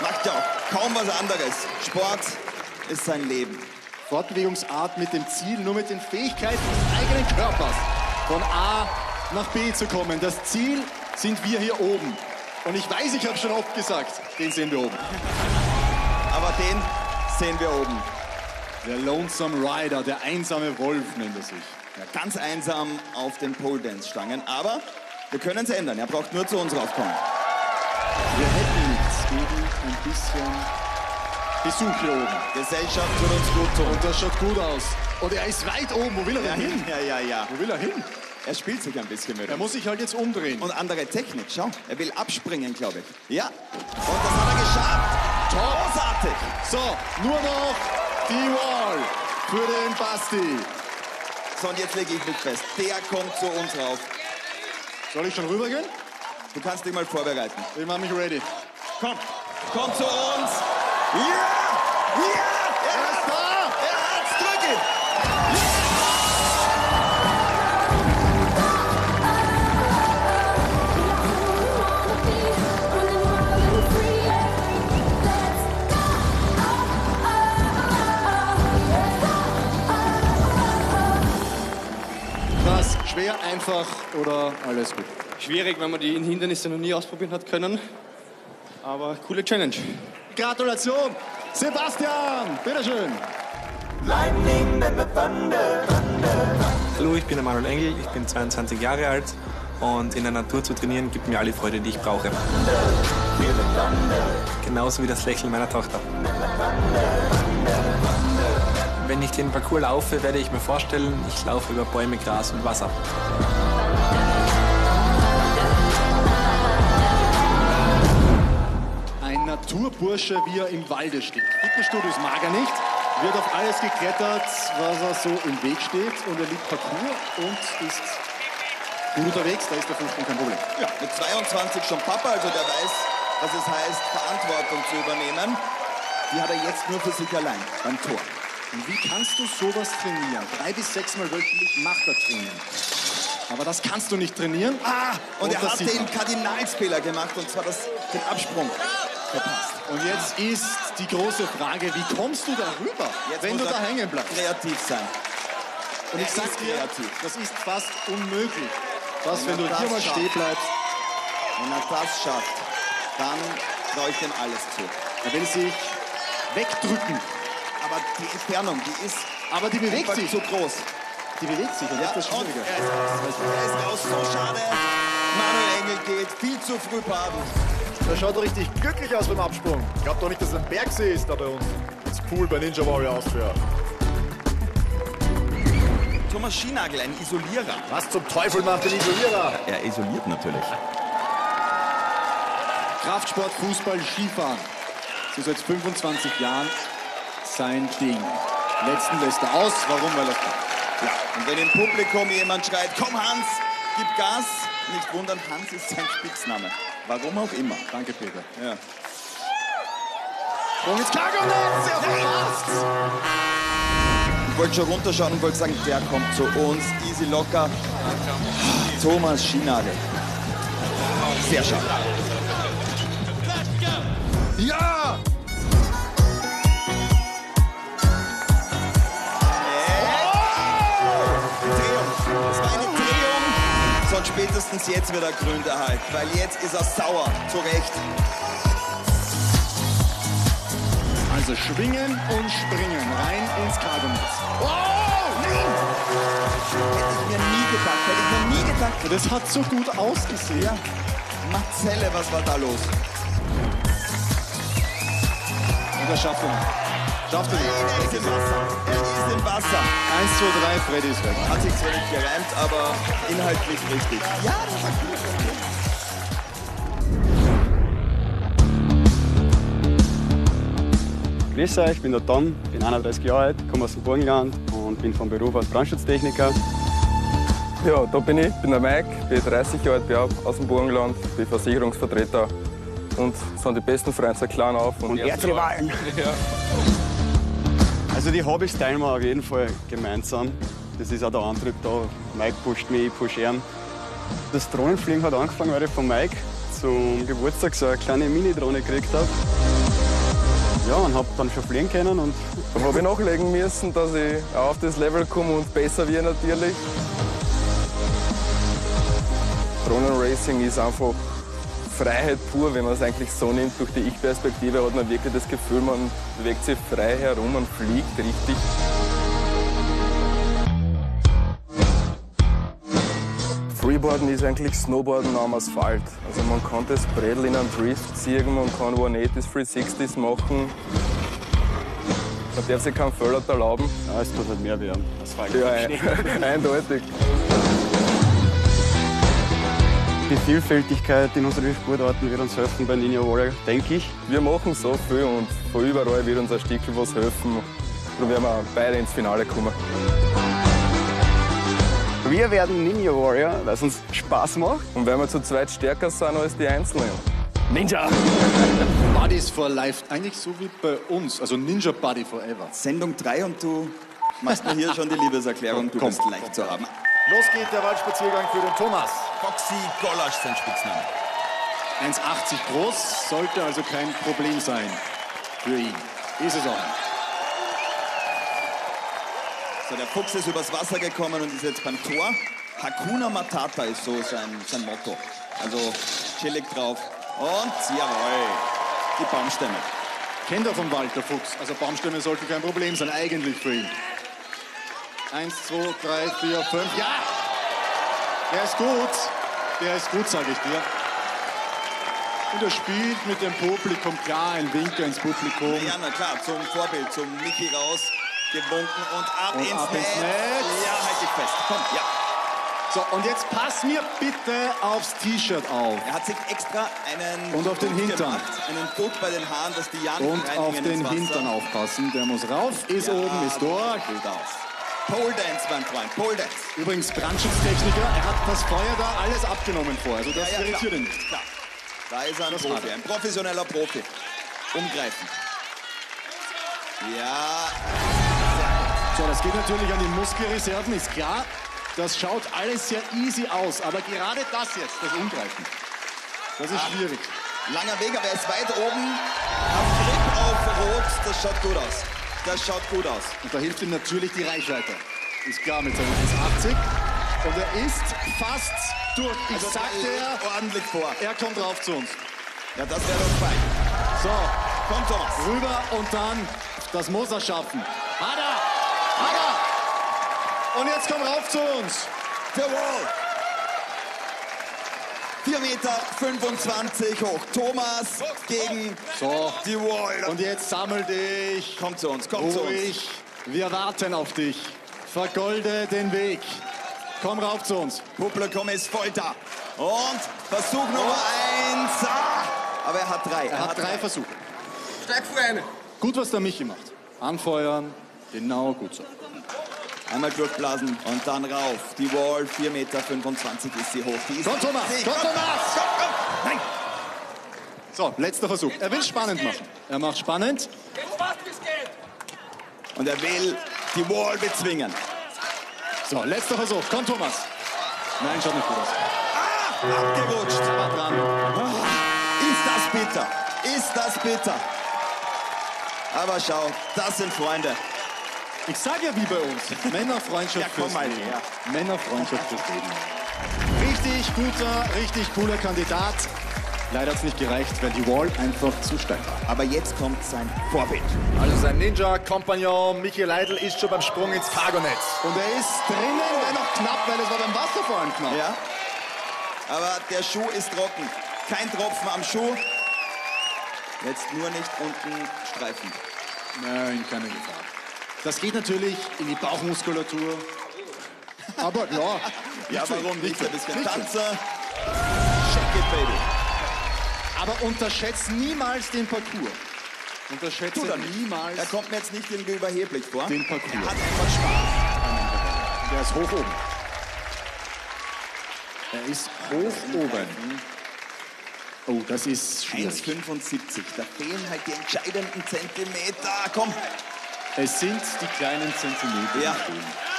Macht ja auch kaum was anderes. Sport ist sein Leben. Fortbewegungsart mit dem Ziel, nur mit den Fähigkeiten des eigenen Körpers von A nach B zu kommen. Das Ziel sind wir hier oben. Und ich weiß, ich habe schon oft gesagt, den sehen wir oben. Aber den sehen wir oben. Der Lonesome Rider, der einsame Wolf nennt er sich. Ja, ganz einsam auf den Pole Dance Stangen. Aber wir können es ändern. Er braucht nur zu uns raufkommen. Wir hätten nichts gegen ein bisschen Besuch hier oben. Gesellschaft tut uns gut tun. Und das schaut gut aus. Und er ist weit oben. Wo will er Ja, denn hin? ja, ja, ja. Wo will er hin? Er spielt sich ein bisschen mit. Er muss sich halt jetzt umdrehen. Und andere Technik, schau. Er will abspringen, glaube ich. Ja. Und das hat er geschafft. Großartig. So, nur noch die Wall für den Basti. So, und jetzt lege ich mich fest. Der kommt zu uns rauf. Soll ich schon rübergehen? Du kannst dich mal vorbereiten. Ich mache mich ready. Komm, komm zu uns. Ja! Ja! Einfach oder alles gut? Schwierig, wenn man die Hindernisse noch nie ausprobieren hat können. Aber coole Challenge. Gratulation! Sebastian, bitteschön. Hallo, ich bin der Manuel Engel, ich bin 22 Jahre alt und in der Natur zu trainieren gibt mir alle Freude, die ich brauche. Genauso wie das Lächeln meiner Tochter. Wenn ich den Parcours laufe, werde ich mir vorstellen, ich laufe über Bäume, Gras und Wasser. Ein Naturbursche, wie er im Walde steht. Fitnessstudios mag er nicht, wird auf alles geklettert, was er so im Weg steht und er liebt Parcours und ist gut unterwegs, da ist der Fußball kein Problem. Ja, mit 22 schon Papa, also der weiß, was es heißt, Verantwortung zu übernehmen. Die hat er jetzt nur für sich allein beim Tor. Und wie kannst du sowas trainieren? Drei bis sechsmal wöchentlich macht er Training. Aber das kannst du nicht trainieren. Ah, und, er das hat den. Kardinalsfehler gemacht, und zwar das, den Absprung verpasst. Und jetzt ist die große Frage, wie kommst du da rüber, Jetzt wenn du da hängen bleibst? Kreativ sein. Und ich sag dir, kreativ. das ist fast unmöglich. Was, Wenn wenn du er hier mal stehen bleibst? Wenn er das schafft, dann traue ich ihm alles zu. Er will sich wegdrücken. Aber die Entfernung, die ist Aber die bewegt sich. zu groß. Die bewegt sich und Ja, das ist das Schwierige. er ist raus. Er ist raus. So schade. Manuel Engel geht viel zu früh baden. Der schaut doch richtig glücklich aus beim Absprung. Ich glaube doch nicht, dass es ein Bergsee ist da bei uns. Das Pool bei Ninja Warrior Austria. Thomas Schienagel, ein Isolierer. Was zum Teufel macht den Isolierer? Er isoliert natürlich. Kraftsport, Fußball, Skifahren. Das ist seit 25 Jahren sein Ding. Letzten lässt er aus. Warum? Weil er kann. Ja, und wenn im Publikum jemand schreit, komm Hans, gib Gas, nicht wundern, Hans ist sein Spitzname. Warum auch immer. Danke, Peter. Ja. Und jetzt Kagonetz, er verpasst. Ich wollte schon runterschauen und wollte sagen, der kommt zu uns, easy locker. Thomas Schienagel. Sehr schade. Ja! Spätestens jetzt wird er grün der Halt, weil jetzt ist er sauer. Zu Recht. Also schwingen und springen rein ins Kagonetz. Oh, nein! Hätte ich mir nie gedacht. Hätte ich mir nie gedacht, Das hat so gut ausgesehen. Ja. Marcelle, was war da los? Und schafft ihn. Schafft ihn. Er ist im Wasser. Er ist im Wasser. 1, 2, 3, Freddy ist weg. Hat sich zwar nicht gereimt, aber inhaltlich richtig. Ja, das hat gut Grüß euch, ich bin der Tom, bin 31 Jahre alt, komme aus dem Burgenland und bin vom Beruf als Brandschutztechniker. Ja, da bin ich, bin der Mike, bin 30 Jahre alt, bin auch aus dem Burgenland, bin Versicherungsvertreter und sind die besten Freunde seit klein auf. Und Erzrivalen. Ja. Also die Hobbys teilen wir auf jeden Fall gemeinsam. Das ist auch der Antrieb da. Mike pusht mich, ich push ihn. Das Drohnenfliegen hat angefangen, weil ich von Mike zum Geburtstag so eine kleine Mini-Drohne gekriegt habe. Ja, und habe dann schon fliegen können und Dann habe ich nachlegen müssen, dass ich auch auf das Level komme und besser wird natürlich. Drohnenracing ist einfach Freiheit pur, wenn man es eigentlich so nimmt. Durch die Ich-Perspektive hat man wirklich das Gefühl, man bewegt sich frei herum, man fliegt richtig. Freeboarden ist eigentlich Snowboarden am Asphalt. Also man kann das Bredel in einen Drift ziehen, man kann 180s, 360s machen. Man darf sich keinen Fehler erlauben. ja, es tut halt mehr werden. Asphalt. Ja, ein- eindeutig. Die Vielfältigkeit in unseren Sportarten wird uns helfen bei Ninja Warrior, denke ich. Wir machen so viel und von überall wird uns ein Stückchen was helfen. Dann werden wir beide ins Finale kommen. Wir werden Ninja Warrior, weil es uns Spaß macht. Und weil wir zu zweit stärker sind als die Einzelnen. Ninja! Buddies for Life, eigentlich so wie bei uns, also Ninja Buddy Forever. Sendung 3 und du machst mir hier schon die Liebeserklärung. Du Komm. bist leicht zu haben. Los geht der Waldspaziergang für den Thomas. Foxy Golasch, sein Spitzname. 1,80 groß, sollte also kein Problem sein für ihn. Ist es auch. So, der Fuchs ist übers Wasser gekommen und ist jetzt beim Tor. Hakuna Matata ist so sein, sein Motto. Also chillig drauf. Und jawohl, die Baumstämme. Kennt er vom Wald, der Fuchs. Also Baumstämme sollte kein Problem sein, eigentlich für ihn. Eins, zwei, drei, vier, fünf. Ja! Der ist gut. Der ist gut, sage ich dir. Und er spielt mit dem Publikum, klar, ein Winker ins Publikum. Ja, na klar, zum Vorbild, zum Mickey raus, gewunken und ab, Und ins, ab Netz. ins Netz. Ja, halt dich fest. Komm, ja. So, und jetzt pass mir bitte aufs T-Shirt auf. Er hat sich extra einen Und auf den Hintern. gemacht, einen Dutt bei den Haaren, dass die Jan Und auf den Hintern aufpassen. Der muss rauf, ist Ja, oben, ist durch. Gut aus. Pole Dance, mein Freund, Pole Dance. Übrigens Brandschutztechniker, er hat das Feuer da alles abgenommen vor. Also das Ja, ja, irritiert ihn nicht. Klar. Da ist er ein Das Profi, ein professioneller Profi. Umgreifen. Ja, So, das geht natürlich an die Muskelreserven, ist klar. Das schaut alles sehr easy aus. Aber gerade das jetzt, das Umgreifen, das ist schwierig. langer Weg, aber er ist weit oben. Grip auf Rot, das schaut gut aus. Das schaut gut aus. Und da hilft ihm natürlich die Reichweite. Ist klar mit seinen 1,80. Und er ist fast durch. Ich Also, sagte er ordentlich vor. er kommt drauf zu uns. Ja, das wäre doch fein. So, Komm, Thomas. rüber und dann, das muss er schaffen. Hat er! Hat er! Und jetzt komm rauf zu uns. The Wall. 4 Meter 25 hoch. Thomas gegen So, die Wall. und jetzt sammel dich. Komm zu uns, komm zu uns. Ruhig. Wir warten auf dich. Vergolde den Weg. Komm rauf zu uns. Publikum ist voll da. Und Versuch Nummer eins. Ah, aber er hat drei. Er hat drei Versuche. Steig vorne. Gut, was der Michi macht. Anfeuern. Genau, gut so. Einmal durchblasen und dann rauf. Die Wall, 4,25 Meter ist sie hoch. Die ist Komm, Thomas, komm, Thomas. Komm, komm. Nein. So, letzter Versuch. Er will spannend machen. Er macht spannend. Und er will die Wall bezwingen. So, letzter Versuch. Komm, Thomas. Nein, schaut nicht gut aus. Abgerutscht. Aber dran. Ist das bitter? Ist das bitter? Aber schau, das sind Freunde. Ich sage ja wie bei uns. Männerfreundschaft Ja, komm fürs mal Leben. her. Männerfreundschaft fürs Leben. Richtig guter, richtig cooler Kandidat. Leider hat es nicht gereicht, weil die Wall einfach zu steil war. Aber jetzt kommt sein Vorbild. Also sein Ninja-Kompagnon Michi Leidl ist schon beim Sprung ins Cargonetz. Und er ist drinnen, wenn noch knapp, weil es war beim Wasser vor allem knapp. Ja? Aber der Schuh ist trocken. Kein Tropfen am Schuh. Jetzt nur nicht unten streifen. Nein, keine Gefahr. Das geht natürlich in die Bauchmuskulatur. Aber ja. Ja, warum nicht? Ein bisschen. Tanzer. Shake it, baby. Aber unterschätzt niemals den Parcours. Er nicht. niemals Er kommt mir jetzt nicht irgendwie überheblich vor. den Parcours. Er hat einfach Spaß. Der ist hoch oben. Er ist hoch oben. Oh, das ist schwierig. 1,75. Da fehlen halt die entscheidenden Zentimeter. Komm. Es sind die kleinen Zentimeter. Ja,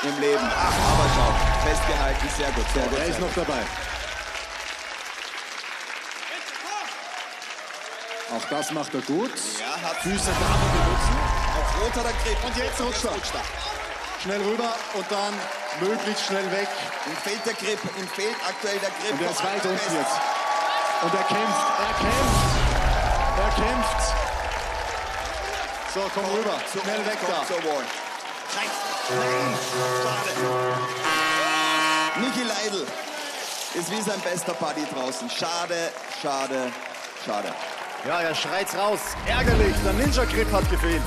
im Leben. Ach, aber schau. Festgehalten. Sehr gut, sehr gut. Er ist noch dabei. Auch das macht er gut. Ja, hat Füße darf er benutzen. Auf Rot hat er gekriegt. Und jetzt rutscht er. Schnell rüber und dann möglichst schnell weg. Ihm fehlt der Grip. Ihm fehlt aktuell der Grip. Und er ist weit unten jetzt. Und er kämpft, er kämpft. Er kämpft. So, komm rüber. So, Schnell weg komm da. Schade. Michi Leidl ist wie sein bester Buddy draußen. Schade, schade, schade. Ja, er schreit's raus. Ärgerlich, der Ninja-Grip hat gefehlt.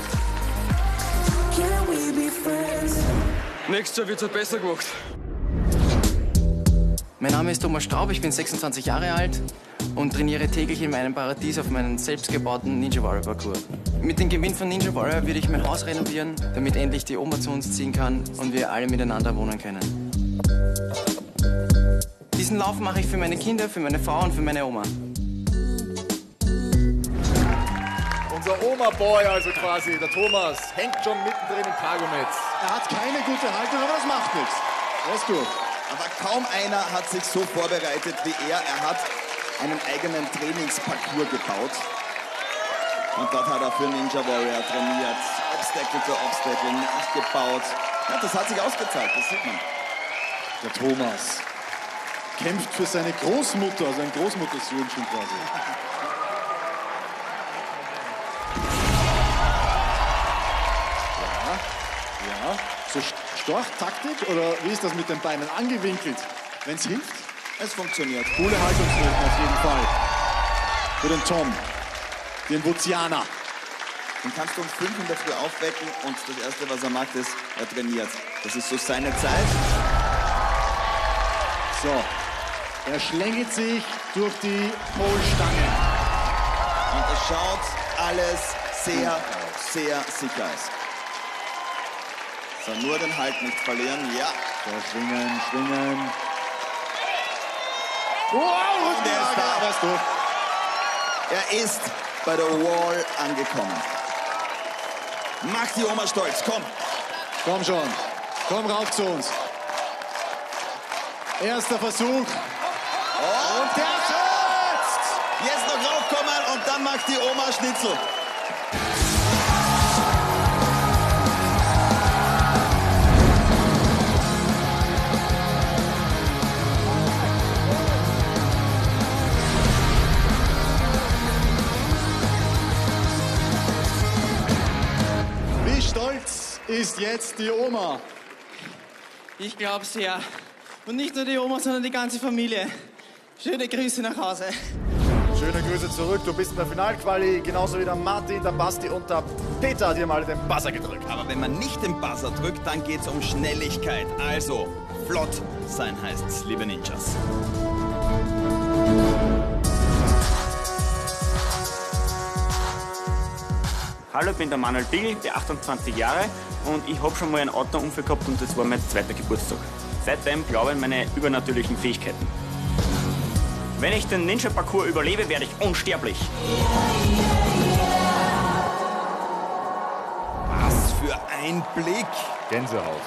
Nächstes Jahr wird's halt besser gemacht. Mein Name ist Thomas Straub, ich bin 26 Jahre alt und trainiere täglich in meinem Paradies auf meinem selbstgebauten Ninja Warrior Parcours. Mit dem Gewinn von Ninja Warrior würde ich mein Haus renovieren, damit endlich die Oma zu uns ziehen kann und wir alle miteinander wohnen können. Diesen Lauf mache ich für meine Kinder, für meine Frau und für meine Oma. Unser Oma-Boy, also quasi, der Thomas, hängt schon mittendrin im Cargonetz. Er hat keine gute Haltung, aber das macht nichts. Er ist durch. Aber kaum einer hat sich so vorbereitet wie er. Er hat einen eigenen Trainingsparcours gebaut. Und dort hat er für Ninja Warrior trainiert. Obstacle für Obstacle nachgebaut. Ja, das hat sich ausgezahlt, das sieht man. Der Thomas kämpft für seine Großmutter, sein Großmuttersöhnchen quasi. Ja, ja. So St- Storchtaktik oder wie ist das mit den Beinen angewinkelt? Wenn es hilft? Es funktioniert. Coole Haltungswirkung auf jeden Fall. Für den Tom, den Wuzianer. Den kannst du um 5 in der Früh aufwecken und das Erste, was er macht, ist, er trainiert. Das ist so seine Zeit. So, er schlängelt sich durch die Polstangen. Und es schaut alles sehr, sehr sicher aus. So, nur den Halt nicht verlieren. Ja. So, schwingen, schwingen. Wow, und er ist da. Ist durch. Er ist bei der Wall angekommen. Mach die Oma stolz, komm. Komm schon, komm rauf zu uns. Erster Versuch. Und der sitzt. Jetzt noch raufkommen und dann macht die Oma Schnitzel. Ist jetzt die Oma? Ich glaube sehr. Und nicht nur die Oma, sondern die ganze Familie. Schöne Grüße nach Hause. Schöne Grüße zurück. Du bist in der Finalquali, genauso wie der Martin, der Basti und der Peter hat dir mal den Buzzer gedrückt. Aber wenn man nicht den Buzzer drückt, dann geht's um Schnelligkeit. Also, flott sein heißt's, liebe Ninjas. Hallo, ich bin der Manuel Bigel, bin 28 Jahre und ich habe schon mal einen Autounfall gehabt und das war mein zweiter Geburtstag. Seitdem glaube ich an meine übernatürlichen Fähigkeiten. Wenn ich den Ninja-Parcours überlebe, werde ich unsterblich. Was für ein Blick. Gänsehaut.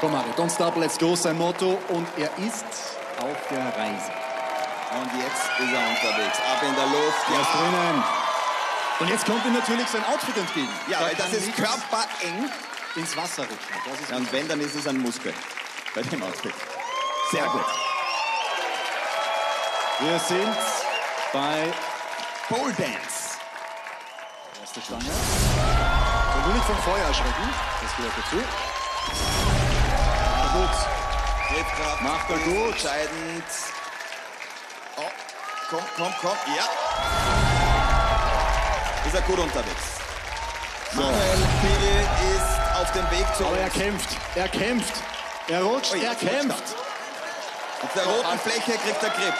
Komm, Mari, don't stop, let's go, sein Motto. Und er ist auf der Reise. Und jetzt ist er unterwegs. Ab in der Luft. Er ist Ja, drinnen. Und jetzt kommt ihm natürlich sein Outfit entgegen. ja Da weil das ist körpereng. ins Wasser rutschen. Ja, und wenn, dann ist es ein Muskel bei dem Outfit. Sehr gut. Wir sind bei Pole Dance. erster Stange. Und nur nicht vom Feuer erschrecken. Das gehört dazu. Ja, gut. Griffkraft Macht er gut. Entscheidend. Oh, komm, komm, komm. Ja. Ist er gut unterwegs. Manuel Pigel ist auf dem Weg zu Aber er kämpft. Er kämpft. Er rutscht. Ui, er jetzt rutscht kämpft. Auf der roten Fläche kriegt er Grip.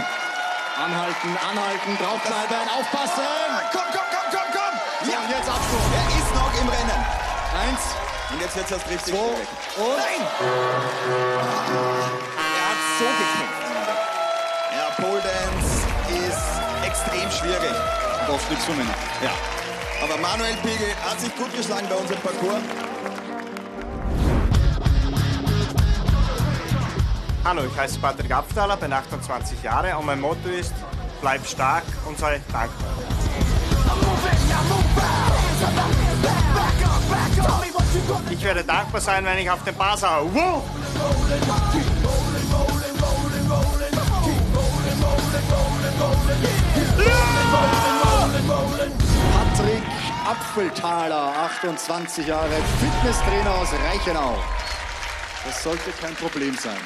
Anhalten, anhalten, draufbleiben, aufpassen. Komm, komm, komm, komm, komm. So, und jetzt Absprung. Er ist noch im Rennen. Eins. Und jetzt wird es erst richtig Zwei. schwierig. Und Nein! Er hat so gekämpft. Ja, Pole Dance ist extrem schwierig. Und oft nichts für Männer. Ja. Aber Manuel Pegel hat sich gut geschlagen bei uns im Parcours. Hallo, ich heiße Patrick Abstaller, bin 28 Jahre und mein Motto ist, bleib stark und sei dankbar. Ich werde dankbar sein, wenn ich auf den Bars hau. Wow! Patrick Apfeltaler, 28 Jahre, Fitnesstrainer aus Reichenau. Das sollte kein Problem sein.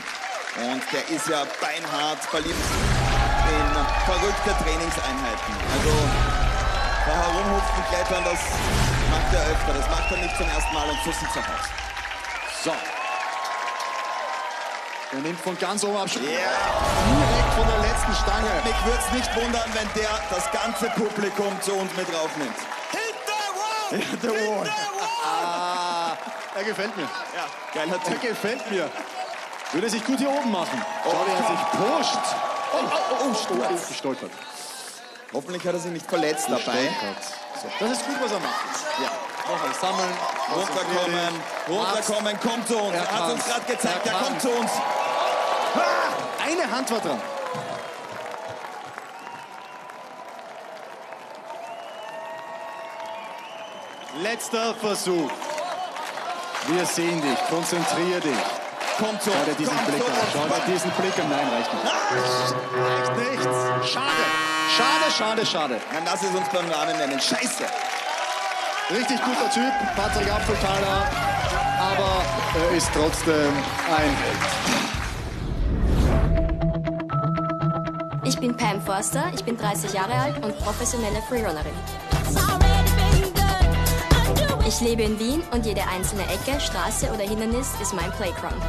Und der ist ja beinhart verliebt in verrückte Trainingseinheiten. Also da herumhupfen, klettern, das macht er öfter. Das macht er nicht zum ersten Mal und sieht's auch aus. So. Er nimmt von ganz oben Abstand. Direkt von der letzten Stange. Mich würde es nicht wundern, wenn der das ganze Publikum zu uns mit raufnimmt. Ja, der Wall. Ah, er gefällt mir. Ja, geiler Er Typ. gefällt mir. Würde sich gut hier oben machen. Schau, wie er sich pusht. Oh, oh, oh, oh, stolpert. gestolpert. Hoffentlich hat er sich nicht verletzt dabei. So, das ist gut, was er macht. Ja. Nochmal sammeln. Runterkommen, runterkommen, kommt zu uns. Er hat uns gerade gezeigt, Er kommt zu uns. Eine Hand war dran. Letzter Versuch. Wir sehen dich. Konzentrier dich. Kommt zu Schau uns. dir diesen Blick an. Schau dir diesen Blick an. Nein, reicht nicht. Reicht nichts. Schade. Schade, schade, schade. Dann lass es uns beim Namen nennen. Scheiße. Richtig guter Typ, Patrick Apfeltaler. Aber er ist trotzdem ein Ich bin Pam Forster, ich bin 30 Jahre alt und professionelle Freerunnerin. Ich lebe in Wien und jede einzelne Ecke, Straße oder Hindernis ist mein Playground.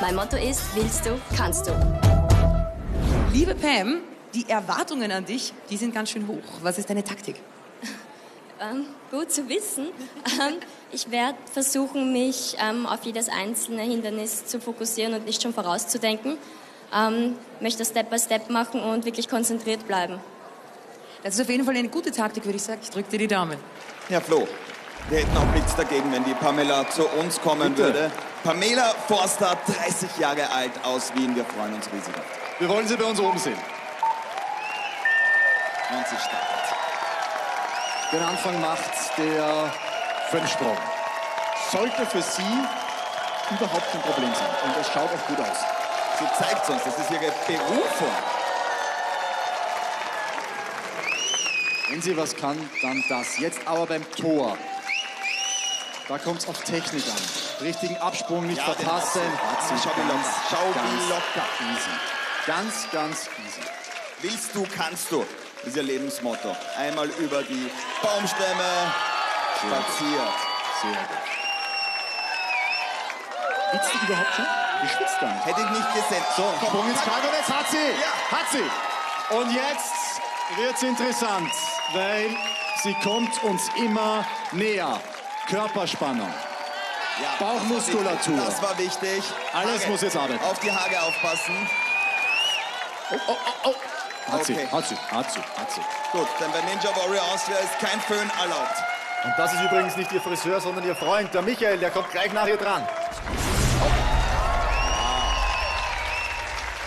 Mein Motto ist, willst du, kannst du. Liebe Pam, Erwartungen an dich, die sind ganz schön hoch. Was ist deine Taktik? Ähm, gut zu wissen. Ähm, ich werde versuchen, mich ähm, auf jedes einzelne Hindernis zu fokussieren und nicht schon vorauszudenken. Ähm, möchte Step by Step machen und wirklich konzentriert bleiben. Das ist auf jeden Fall eine gute Taktik, würde ich sagen. Ich drücke dir die Daumen. Ja, Flo, wir hätten auch nichts dagegen, wenn die Pamela zu uns kommen Bitte. würde. Pamela Forster, 30 Jahre alt aus Wien. Wir freuen uns riesig. Wir wollen sie bei uns oben sehen. Dich. Und sie startet. Den Anfang macht der Fünfsprung. Sollte für sie überhaupt kein Problem sein. Und es schaut auch gut aus. Sie zeigt uns, das ist ihre Berufung. Wenn sie was kann, dann das. Jetzt aber beim Tor. Da kommt es auf Technik an. Richtigen Absprung nicht Ja, verpassen. hat sie. Schau, wie locker. Schau, ganz locker. Easy. Ganz, ganz easy. Willst du, kannst du. Das ist ihr Lebensmotto. Einmal über die Baumstämme spaziert. Sehr gut. Schwitzt die überhaupt schon? Die schwitzt gar nicht. Hätte ich nicht gesehen. So, Komm, Sprung ins. Kargo, jetzt hat sie. Hat sie. Und jetzt wird's interessant, weil sie kommt uns immer näher. Körperspannung. Ja, Bauchmuskulatur. Das war wichtig. Alles muss jetzt arbeiten. Auf die Haare aufpassen. Oh, oh, oh, oh. Hat Okay. sie, hat sie, hat sie, hat sie. Gut, denn bei Ninja Warrior Austria ist kein Föhn erlaubt. Und das ist übrigens nicht Ihr Friseur, sondern Ihr Freund, der Michael, der kommt gleich nach ihr dran.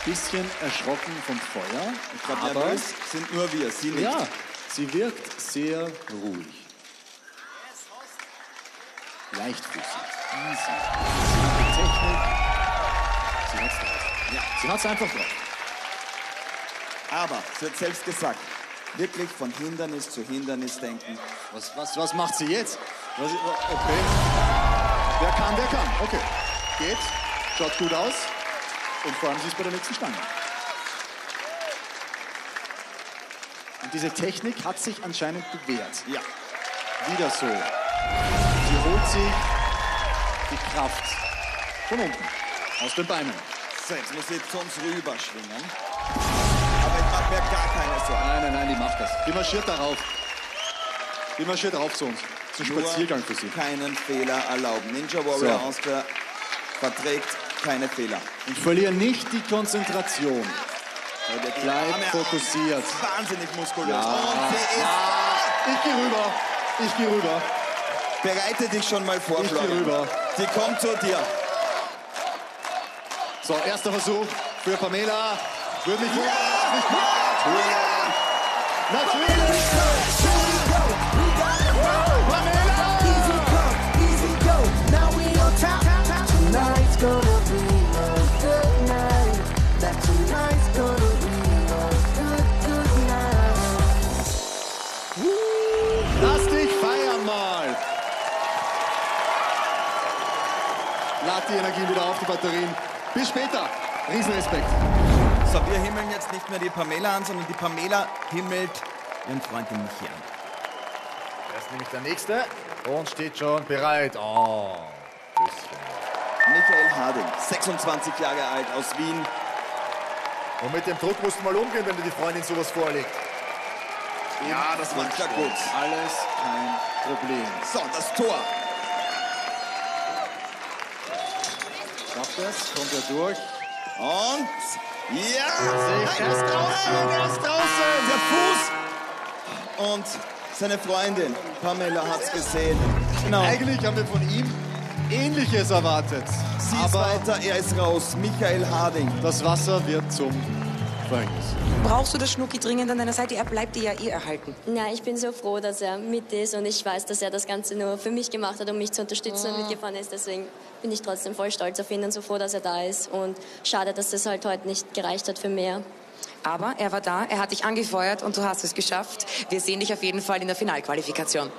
Bisschen erschrocken vom Feuer. Ich glaube, aber nervös sind nur wir, sie nicht. ja, sie wirkt sehr ruhig. Leichtfüßig, easy. Sie hat die Technik. Sie hat's drauf. Ja. Sie hat's einfach drauf. Aber, sie hat selbst gesagt, wirklich von Hindernis zu Hindernis denken. Was, was, was macht sie jetzt? Was, okay. Wer kann, der kann. Okay. Geht. Schaut gut aus. Und vor allem, sie ist bei der nächsten Stange. Und diese Technik hat sich anscheinend bewährt. Ja. Wieder so. Sie holt sich die Kraft von unten. Aus den Beinen. So, jetzt muss sie zu uns rüberschwingen. Mir gar keine Sorgen. Nein, nein, nein, die macht das. Die marschiert darauf. Die marschiert rauf zu uns. Zum Nur Spaziergang für sie. keinen Fehler erlauben. Ninja Warrior So. Austria verträgt keine Fehler. Und verliere nicht die Konzentration. Bleib Arme fokussiert. Wahnsinnig muskulös. Ja. Und sie ist Ich gehe rüber. Ich gehe rüber. Bereite dich schon mal vor, Ich geh Florian. rüber. Sie kommt zu dir. So, erster Versuch für Pamela. Würde mich wundern, Ja! Lad die Energie wieder auf, die Batterien. Bis später. Riesenrespekt. So, wir himmeln jetzt nicht mehr die Pamela an, sondern die Pamela himmelt ihren Freund den Michi an. Er ist nämlich der Nächste und steht schon bereit. Oh. Michael Harding, 26 Jahre alt, aus Wien. Und mit dem Druck musst du mal umgehen, wenn dir die Freundin sowas vorlegt. Ja, das macht er gut. Alles kein Problem. So, das Tor. Schafft es? Kommt er durch? Und ja, Er ist draußen! Er ist draußen! der Fuß. Und seine Freundin Pamela hat's gesehen. Genau. Eigentlich haben wir von ihm Ähnliches erwartet. Sie ist Aber weiter, er ist raus. Michael Harding. das Wasser wird zum Verhängnis. Brauchst du das Schnucki dringend an deiner Seite? Er bleibt dir ja eh erhalten. Ja, ich bin so froh, dass er mit ist und ich weiß, dass er das Ganze nur für mich gemacht hat, um mich zu unterstützen und mitgefahren ist. Deswegen bin ich trotzdem voll stolz auf ihn und so froh, dass er da ist. Und schade, dass es halt heute nicht gereicht hat für mehr. Aber er war da, er hat dich angefeuert und du hast es geschafft. Wir sehen dich auf jeden Fall in der Finalqualifikation.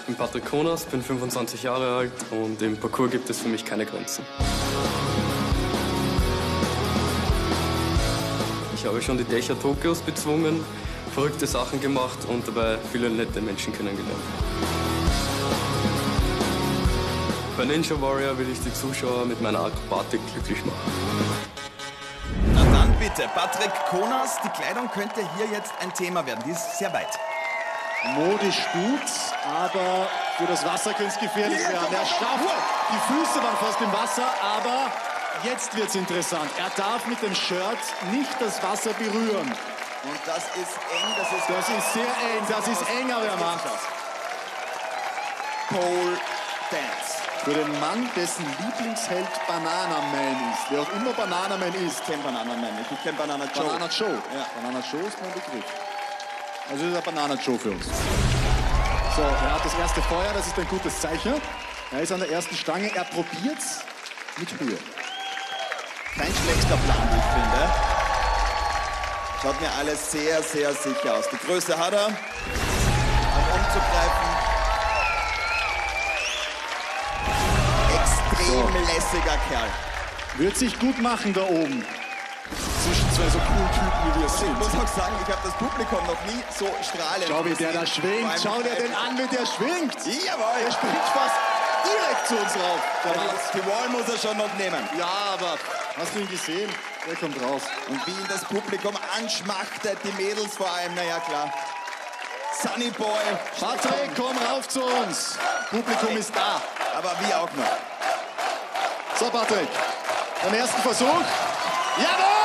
Ich bin Patrick Konas, bin 25 Jahre alt und im Parcours gibt es für mich keine Grenzen. Ich habe schon die Dächer Tokios bezwungen, verrückte Sachen gemacht und dabei viele nette Menschen kennengelernt. Bei Ninja Warrior will ich die Zuschauer mit meiner Akrobatik glücklich machen. Na dann bitte, Patrick Konas. Die Kleidung könnte hier jetzt ein Thema werden. Die ist sehr weit. Modisch gut, aber für das Wasser könnte es gefährlich Hier, werden. Er schafft, die Füße waren fast im Wasser, aber jetzt wird es interessant. Er darf mit dem Shirt nicht das Wasser berühren. Und das ist eng, das ist... Das ist sehr eng, das ist eng, aber er macht. Pole Dance. Für den Mann, dessen Lieblingsheld Bananaman ist, wer auch immer Bananaman ist. Ich kenne Banana Man nicht, ich kenne Banana Joe. Banana Joe. Ja. Banana Joe ist mein Begriff. Also ist er Banana Joe für uns. So, er hat das erste Feuer, das ist ein gutes Zeichen. Er ist an der ersten Stange, er probiert's mit Höhe. Kein schlechter Plan, ich finde. Schaut mir alles sehr, sehr sicher aus. Die Größe hat er, um umzugreifen. Extrem lässiger Kerl. Wird sich gut machen da oben. Zwischen zwei so coolen Typen, wie wir Ich sind. muss auch sagen, ich habe das Publikum noch nie so strahlend Schau, wie der da schwingt. Schau dir den an, wie der schwingt. Jawohl. Der springt fast direkt zu uns rauf. Die Wall muss er schon noch nehmen. Ja, aber hast du ihn gesehen? Der kommt raus. Und wie ihn das Publikum anschmachtet, die Mädels vor allem, naja klar. Sunny Boy. Patrick, komm rauf zu uns. Publikum ist da. Aber wie auch noch. So, Patrick, beim ersten Versuch. Jawohl!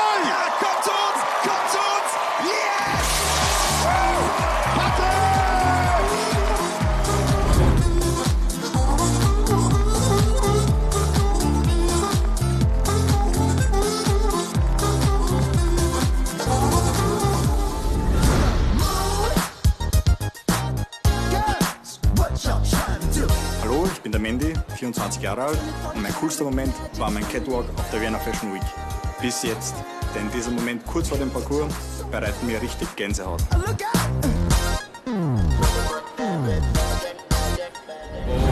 bin der Mandy, 24 Jahre alt und mein coolster Moment war mein Catwalk auf der Vienna Fashion Week. Bis jetzt, denn dieser Moment kurz vor dem Parcours bereitet mir richtig Gänsehaut.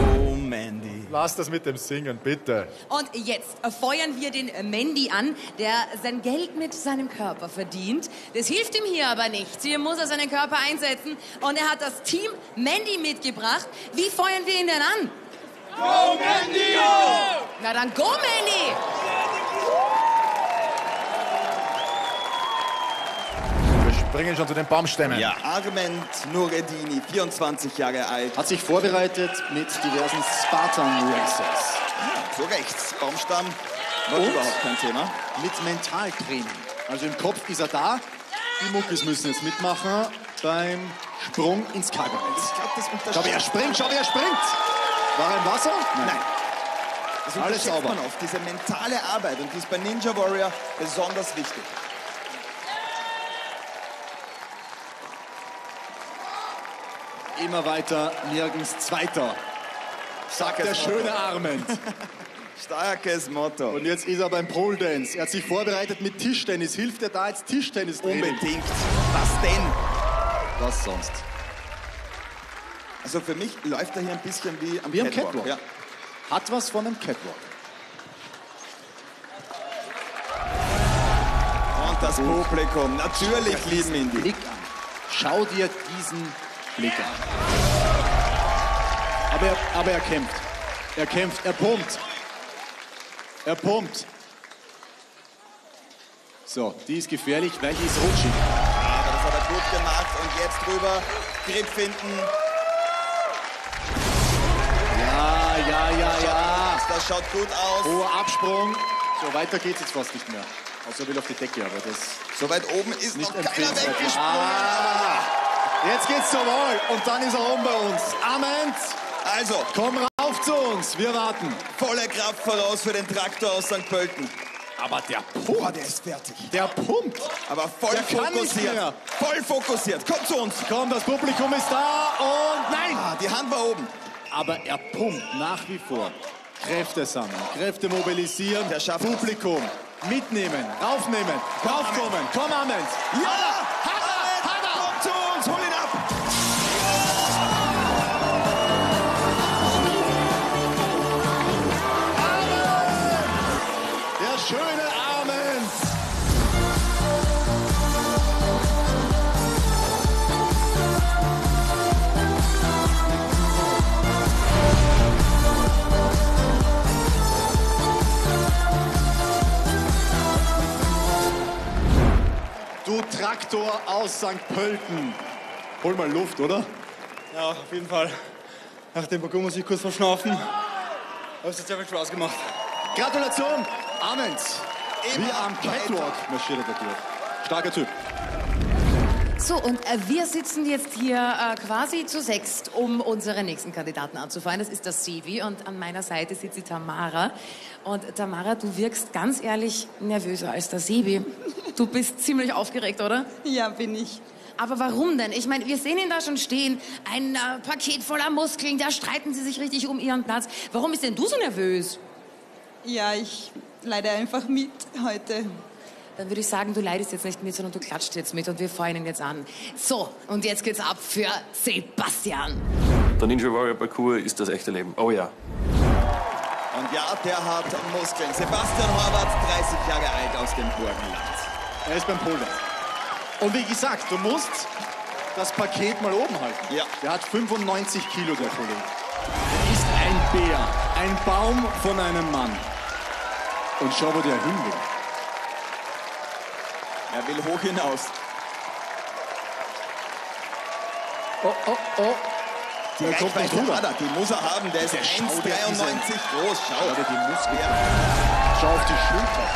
Oh Mandy. Lass das mit dem Singen, bitte. Und jetzt feuern wir den Mandy an, der sein Geld mit seinem Körper verdient. Das hilft ihm hier aber nicht. Hier muss er seinen Körper einsetzen. Und er hat das Team Mandy mitgebracht. Wie feuern wir ihn denn an? Go Mandy! Na dann go Mandy! Wir springen schon zu den Baumstämmen. Ja, Arment Nureddini, 24 Jahre alt. Hat sich vorbereitet mit diversen Spartan Races. So rechts, Baumstamm, war überhaupt kein Thema. Mit Mentaltraining. Also im Kopf ist er da. Die Muckis müssen jetzt mitmachen beim Sprung ins Kalbenholz. Ich glaube, das unterschätzt Schau, wie er springt, schau, wie er springt. War er im Wasser? Nein. Das Alles unterschätzt sauber. man oft, diese mentale Arbeit. Und die ist bei Ninja Warrior besonders wichtig. Immer weiter, nirgends Zweiter. Sagt der Starkes schöne Motto. Arment. Starkes Motto. Und jetzt ist er beim Pole Dance. Er hat sich vorbereitet mit Tischtennis. Hilft er da jetzt Tischtennis Unbedingt. Was denn? Was sonst? Also für mich läuft er hier ein bisschen wie am Wie Catwalk. Catwalk. Ja. Hat was von einem Catwalk. Und das Publikum, natürlich lieben ihn die. Blick an. Schau dir diesen Blick an. Aber er, aber er kämpft. Er kämpft, er pumpt. Er pumpt. So, die ist gefährlich, weil die ist rutschig. Aber das hat er gut gemacht. Und jetzt drüber, Grip finden. Das schaut gut aus. Hoher Absprung. So, weiter geht's jetzt fast nicht mehr. Außer er will auf die Decke, aber das So weit oben ist nicht noch keiner weggesprungen. Ah, jetzt geht's zur Wahl und dann ist er rum bei uns. Ament, Also, komm rauf zu uns, wir warten. volle Kraft voraus für den Traktor aus St. Pölten. Aber der Boah, pumpt. der ist fertig. Der pumpt. Aber voll Der fokussiert. Voll fokussiert. Kommt zu uns. Komm, das Publikum ist da und nein. Ah, die Hand war oben. Aber er pumpt nach wie vor. Kräfte sammeln, Kräfte mobilisieren, Der schafft Publikum mitnehmen, raufnehmen, raufkommen. Komm, Ament. Ja! Traktor aus St. Pölten. Hol mal Luft, oder? Ja, auf jeden Fall. Nach dem Parcours muss ich kurz verschnaufen. Aber es hat sehr viel Spaß gemacht. Gratulation, Ament. Wie am Catwalk marschiert er durch. Starker Typ. So, und äh, wir sitzen jetzt hier äh, quasi zu sechst, um unsere nächsten Kandidaten anzufeuern. Das ist der Sevi und an meiner Seite sitzt die Tamara. Und Tamara, du wirkst ganz ehrlich nervöser als der Sevi. Du bist ziemlich aufgeregt, oder? Ja, bin ich. Aber warum denn? Ich meine, wir sehen ihn da schon stehen. Ein äh, Paket voller Muskeln, da streiten sie sich richtig um ihren Platz. Warum bist denn du so nervös? Ja, ich leide einfach mit heute. Dann würde ich sagen, du leidest jetzt nicht mit, sondern du klatscht jetzt mit und wir feuern ihn jetzt an. So, und jetzt geht's ab für Sebastian. Der Ninja Warrior Parcours ist das echte Leben. Oh ja. Und ja, der hat Muskeln. Sebastian Horvath, 30 Jahre alt aus dem Burgenland. Er ist beim Pole. Und wie gesagt, du musst das Paket mal oben halten. Ja. Der hat 95 Kilo, der Kollege. Er ist ein Bär, ein Baum von einem Mann. Und schau, wo der hin will. Er will hoch hinaus. Oh, oh, oh. Die Er kommt nicht Reichweite rüber. hat er, die muss er haben. Der ist Der 1,93 schaut ja diese- groß. Schau. Schau die Muskeln Ja. Schau auf die Schulter.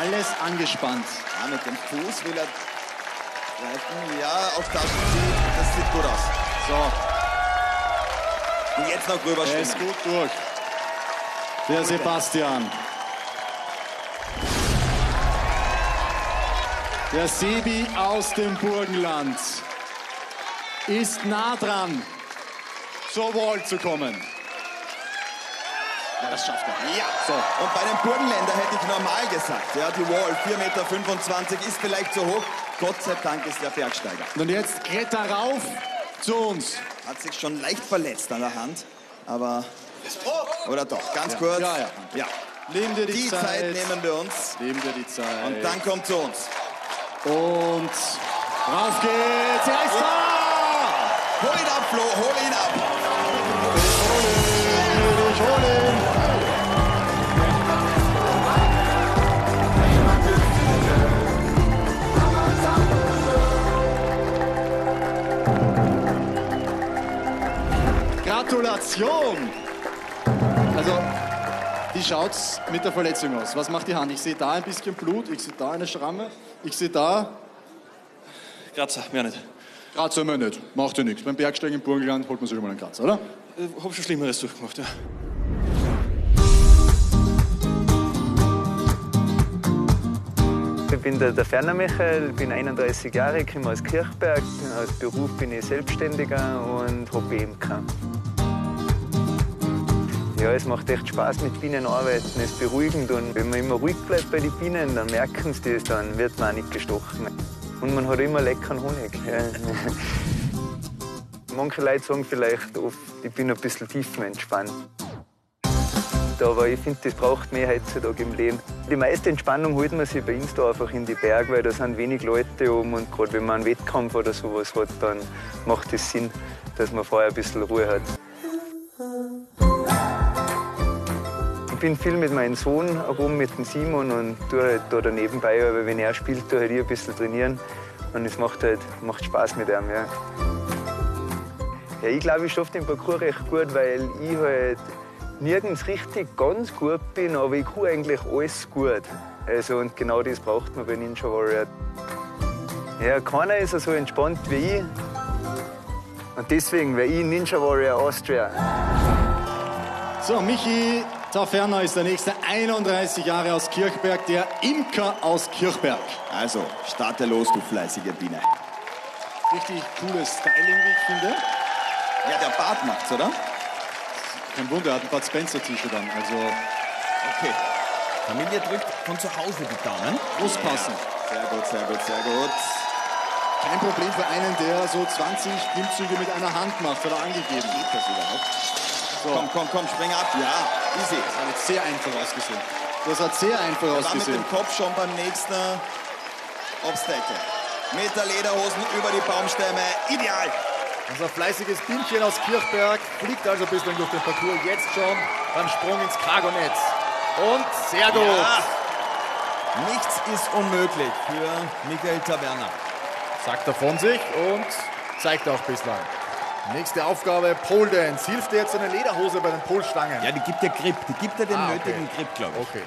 Alles angespannt. Ja, mit dem Fuß will er greifen. Ja, auch das sieht, das sieht gut aus. So, Und jetzt noch drüber er ist schwimmen. gut durch. Der Sebastian. Der Sebi aus dem Burgenland ist nah dran, zur Wall zu kommen. Ja, das schafft er. Ja, So. und bei dem Burgenländer hätte ich normal gesagt. Ja, die Wall, 4,25 Meter, ist vielleicht zu hoch. Gott sei Dank ist der Bergsteiger. Und jetzt er rauf zu uns. Hat sich schon leicht verletzt an der Hand, aber... Oder doch, ganz kurz. Ja, ja. ja. Nehmen dir die, Die Zeit. Zeit nehmen wir uns. Nehmen dir die Zeit. Und dann kommt zu uns. Und rauf geht's. Er ist da! Hol ihn ab, Flo, hol ihn ab. Ich hol ihn. Gratulation! Also, wie schaut's mit der Verletzung aus? Was macht die Hand? Ich sehe da ein bisschen Blut, ich sehe da eine Schramme, ich sehe da. Kratzer, mehr nicht. Kratzer immer nicht, macht ja nichts. Beim Bergsteigen im Burgenland holt man sich schon mal einen Kratzer, oder? Ich hab schon Schlimmeres durchgemacht, ja. Ich bin der, der Ferner Michael, bin 31 Jahre, komme aus Kirchberg. Als Beruf bin ich Selbstständiger und Hobby Imker. Ja, es macht echt Spaß mit Bienen arbeiten, es ist beruhigend und wenn man immer ruhig bleibt bei den Bienen, dann merken sie das, dann wird man auch nicht gestochen. Und man hat immer leckeren Honig. Ja. Manche Leute sagen vielleicht oft, ich bin ein bisschen tiefenentspannt. Aber ich finde, das braucht mehr heutzutage im Leben. Die meiste Entspannung holt man sich bei uns da einfach in die Berge, weil da sind wenig Leute oben und gerade wenn man einen Wettkampf oder sowas hat, dann macht es Sinn, dass man vorher ein bisschen Ruhe hat. Ich bin viel mit meinem Sohn herum, mit dem Simon und tue halt da daneben bei, aber wenn er spielt, tue halt ich ein bisschen trainieren und es macht halt macht Spaß mit ihm. Ja. Ja, ich glaube, ich schaffe den Parcours recht gut, weil ich halt nirgends richtig ganz gut bin, aber ich kann eigentlich alles gut. Also, und genau das braucht man bei Ninja Warrior. Ja, keiner ist so entspannt wie ich. Und deswegen wäre ich Ninja Warrior Austria. So, Michi Taferner ist der nächste, 31 Jahre aus Kirchberg, der Imker aus Kirchberg. Also, starte los, du fleißige Biene. Richtig cooles Styling, wie ich finde. Ja, der Bart macht's, oder? Kein Wunder, er hat ein Bud Spencer T-Shirt an. Also, Okay. Familie drückt von zu Hause die Daumen. Muss passen. Sehr gut, sehr gut, sehr gut. kein Problem für einen, der so 20 Klimmzüge mit einer Hand macht, hat er angegeben. Geht das überhaupt? So. Komm, komm, komm, spring ab. Ja, easy. Das hat jetzt sehr einfach ausgesehen. Das hat sehr einfach Er war mit ausgesehen. dem Kopf schon beim nächsten Obstacle. Mit der Lederhosen über die Baumstämme. Ideal. Unser fleißiges Bienchen aus Kirchberg fliegt also bislang durch den Parcours jetzt schon beim Sprung ins Cargonetz. Und sehr gut. Ja. Nichts ist unmöglich für Michael Taverna. Sagt er von sich und zeigt auch bislang. Nächste Aufgabe, Pole Dance. Hilft dir jetzt eine Lederhose bei den Polstangen? Ja, die gibt dir Grip. Die gibt dir den Ah, okay. nötigen Grip, glaube ich. Okay.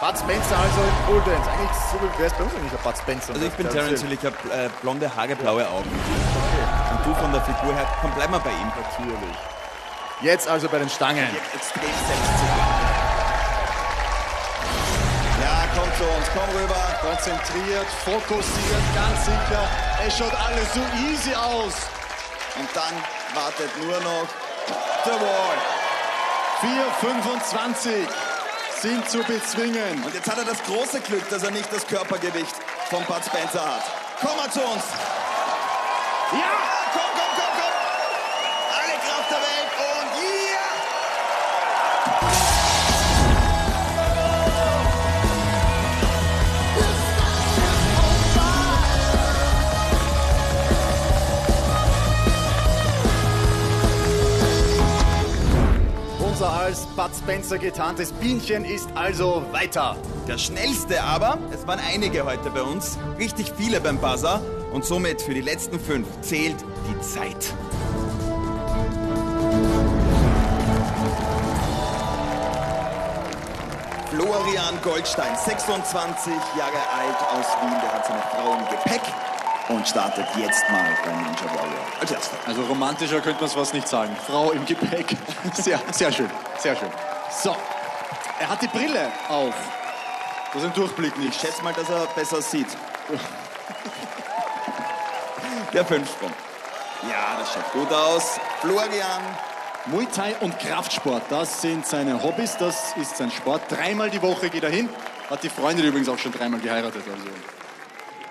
Bud Spencer also im Pole Dance. Eigentlich so wie wer ist bei uns eigentlich ein Bud Spencer? Also ich bin Terence Hill, ich habe äh, blonde Haare, blaue Augen. Und du von der Figur her, komm, bleib mal bei ihm. Natürlich. Jetzt also bei den Stangen. Ja, komm zu uns, komm rüber. Konzentriert, fokussiert, ganz sicher. Es schaut alles so easy aus. Und dann wartet nur noch The Wall. 4,25 sind zu bezwingen. Und jetzt hat er das große Glück, dass er nicht das Körpergewicht von Bud Spencer hat. Komm mal zu uns. Ja! Komm, komm, Unser als Bud Spencer getarntes Bienchen ist also weiter. Der schnellste aber, es waren einige heute bei uns, richtig viele beim Buzzer. Und somit für die letzten fünf zählt die Zeit. Florian Goldstein, 26 Jahre alt aus Wien, der hat seine Frau im Gepäck und startet jetzt mal beim Ninja Warrior. Als erster. Also romantischer könnte man es fast nicht sagen. Frau im Gepäck. Sehr, sehr schön, sehr schön. So, er hat die Brille auf. Das ist ein Durchblick nicht. Ich schätze mal, dass er besser sieht. Der Fünfsprung. Ja, das schaut gut aus. Florian. Muay Thai und Kraftsport, das sind seine Hobbys, das ist sein Sport. Dreimal die Woche geht er hin. Hat die Freundin übrigens auch schon dreimal geheiratet. Also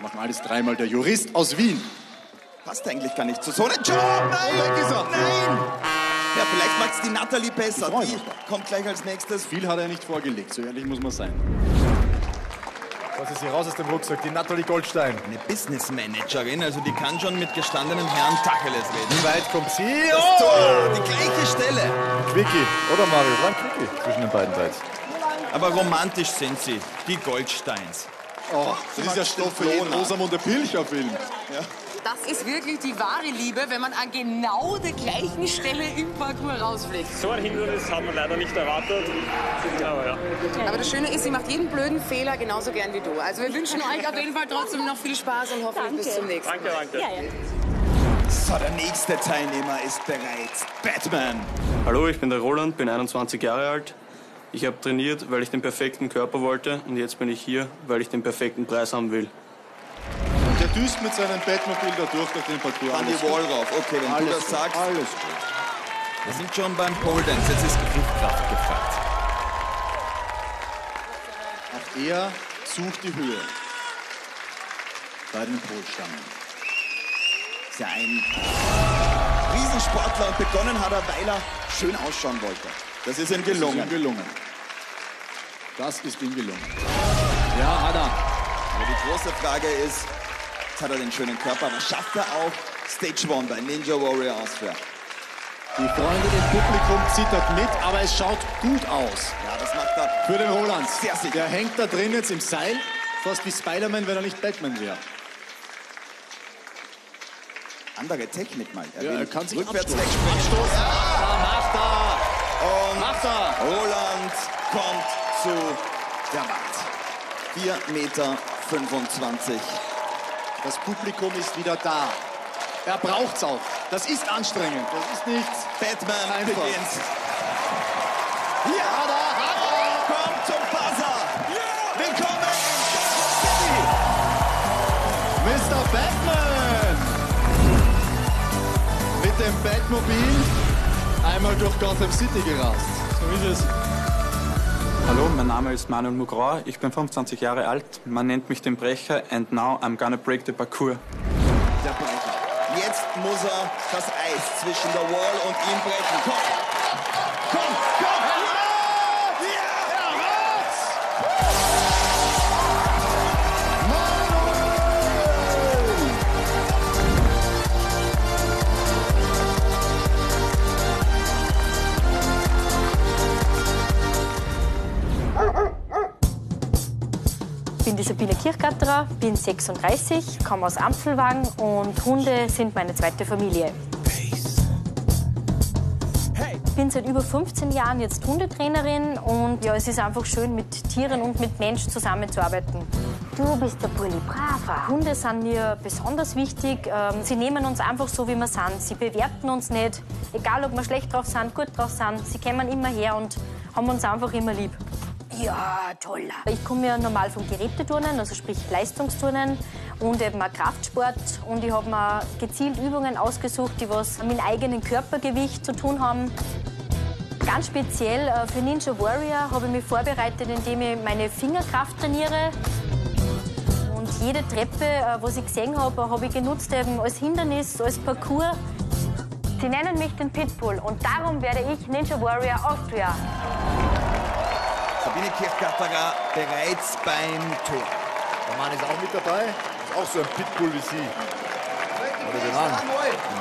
machen alles dreimal. Der Jurist aus Wien. Passt eigentlich gar nicht zu so einem Job. Nein, Weg ist er. nein. Ja, vielleicht macht es die Natalie besser. Die kommt gleich als nächstes. Viel hat er nicht vorgelegt, so ehrlich muss man sein. Was ist hier raus aus dem Rucksack? Die Nathalie Goldstein. Eine Businessmanagerin, also die kann schon mit gestandenen Herren Tacheles reden. Wie weit kommt sie? Das Oh! Tor, die gleiche Stelle. Quickie, oder Mario? War ein Quickie zwischen den beiden Teils. Aber romantisch sind sie, die Goldsteins. Oh, das ist ja Stoff für jeden Rosamunde Pilcher-Film. Ja. Das ist wirklich die wahre Liebe, wenn man an genau der gleichen Stelle im Parcours rausfliegt. So ein Hindernis haben wir leider nicht erwartet. Aber ja. Aber das Schöne ist, sie macht jeden blöden Fehler genauso gern wie du. Also wir wünschen euch auf jeden Fall trotzdem noch viel Spaß und hoffentlich bis zum nächsten Mal. Danke, danke. So, der nächste Teilnehmer ist bereits Batman. Hallo, ich bin der Roland, bin 21 Jahre alt. Ich habe trainiert, weil ich den perfekten Körper wollte und jetzt bin ich hier, weil ich den perfekten Preis haben will. Und der düst mit seinem Batmobil da durch durch den Parcours. An die Wall rauf. Okay, wenn Alles du das gut, sagst. Alles gut. Wir sind schon beim Pole Dance. Jetzt ist Griffkraft gefragt. Auch er sucht die Höhe. Bei den Polstangen. Ist ja ein Riesensportler und begonnen hat er, weil er schön ausschauen wollte. Das ist ihm gelungen. Das ist ihm gelungen. Das ist ihm gelungen. Ja, er. Aber die große Frage ist, jetzt hat er den schönen Körper, aber schafft er auch Stage One bei Ninja Warrior Austria? Die Freunde im Publikum zittert mit, aber es schaut gut aus. Ja, das macht er Für den Roland. Sehr sicher. Der hängt da drin jetzt im Seil, fast wie Spider-Man, wenn er nicht Batman wäre. Andere Technik mal. Ja, will er kann sich rückwärts abstoßen. wegspringen. Abstoßen. Ja, macht er. Und. Roland kommt zu der Wand. 4,25 Meter. Das Publikum ist wieder da. Er braucht's auch. Das ist anstrengend. Das ist nichts. Batman Einfach. beginnt. Hier hat er, hat er. Kommt zum Buzzer. Willkommen. Mr. Batman! Mit dem Batmobil einmal durch Gotham City gerast. So ist es. Hallo, mein Name ist Manuel Mugrau, ich bin 25 Jahre alt. Man nennt mich den Brecher and now I'm gonna break the parkour. Der Brecher. Jetzt muss er das Eis zwischen der Wall und ihm brechen. Komm. Komm, bin die Sabine Kirchgatterer, bin 36, komme aus Ampfelwagen und Hunde sind meine zweite Familie. Ich bin seit über 15 Jahren jetzt Hundetrainerin und ja, es ist einfach schön, mit Tieren und mit Menschen zusammenzuarbeiten. Du bist der Bulli Brava. Hunde sind mir besonders wichtig. Ähm, Sie nehmen uns einfach so, wie wir sind. Sie bewerten uns nicht. Egal, ob wir schlecht drauf sind, gut drauf sind. Sie kommen immer her und haben uns einfach immer lieb. Ja, toller. Ich komme ja normal vom Geräteturnen, also sprich Leistungsturnen und eben auch Kraftsport. Und ich habe mir gezielt Übungen ausgesucht, die was mit dem eigenen Körpergewicht zu tun haben. Ganz speziell äh, für Ninja Warrior habe ich mich vorbereitet, indem ich meine Fingerkraft trainiere. Und jede Treppe, äh, was ich gesehen habe, habe ich genutzt eben als Hindernis, als Parcours. Sie nennen mich den Pitbull und darum werde ich Ninja Warrior Austria. Sabine Kirchgatterer bereits beim Tor. Der Mann ist auch mit dabei. Ist auch so ein Pitbull wie Sie. Oder den Mann.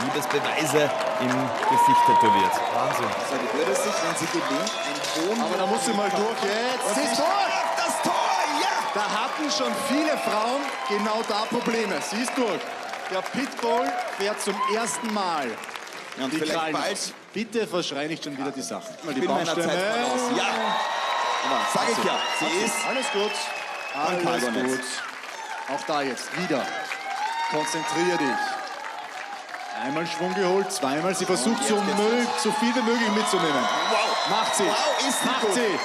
Liebesbeweise im Gesicht tätowiert. Wahnsinn. So, die würde sich, wenn sie gewinnt, ein Boden. Aber da muss sie mal durch jetzt. Sie Tor! das Tor, ja! Da hatten schon viele Frauen genau da Probleme. Sie ist durch. Der Pitbull fährt zum ersten Mal. Ja, und die vielleicht Krallen bald-. Bitte verschrei nicht schon wieder die Sachen. Mal die Baumstämme. Ja. Aber sag ich ja, sie ist Alles gut. Alles gut. Auch da jetzt wieder. Konzentrier dich. Einmal Schwung geholt, zweimal. Sie versucht so, geht's mög, so viel wie möglich mitzunehmen. Wow. Macht sie. Wow, ist sie Macht gut. sie.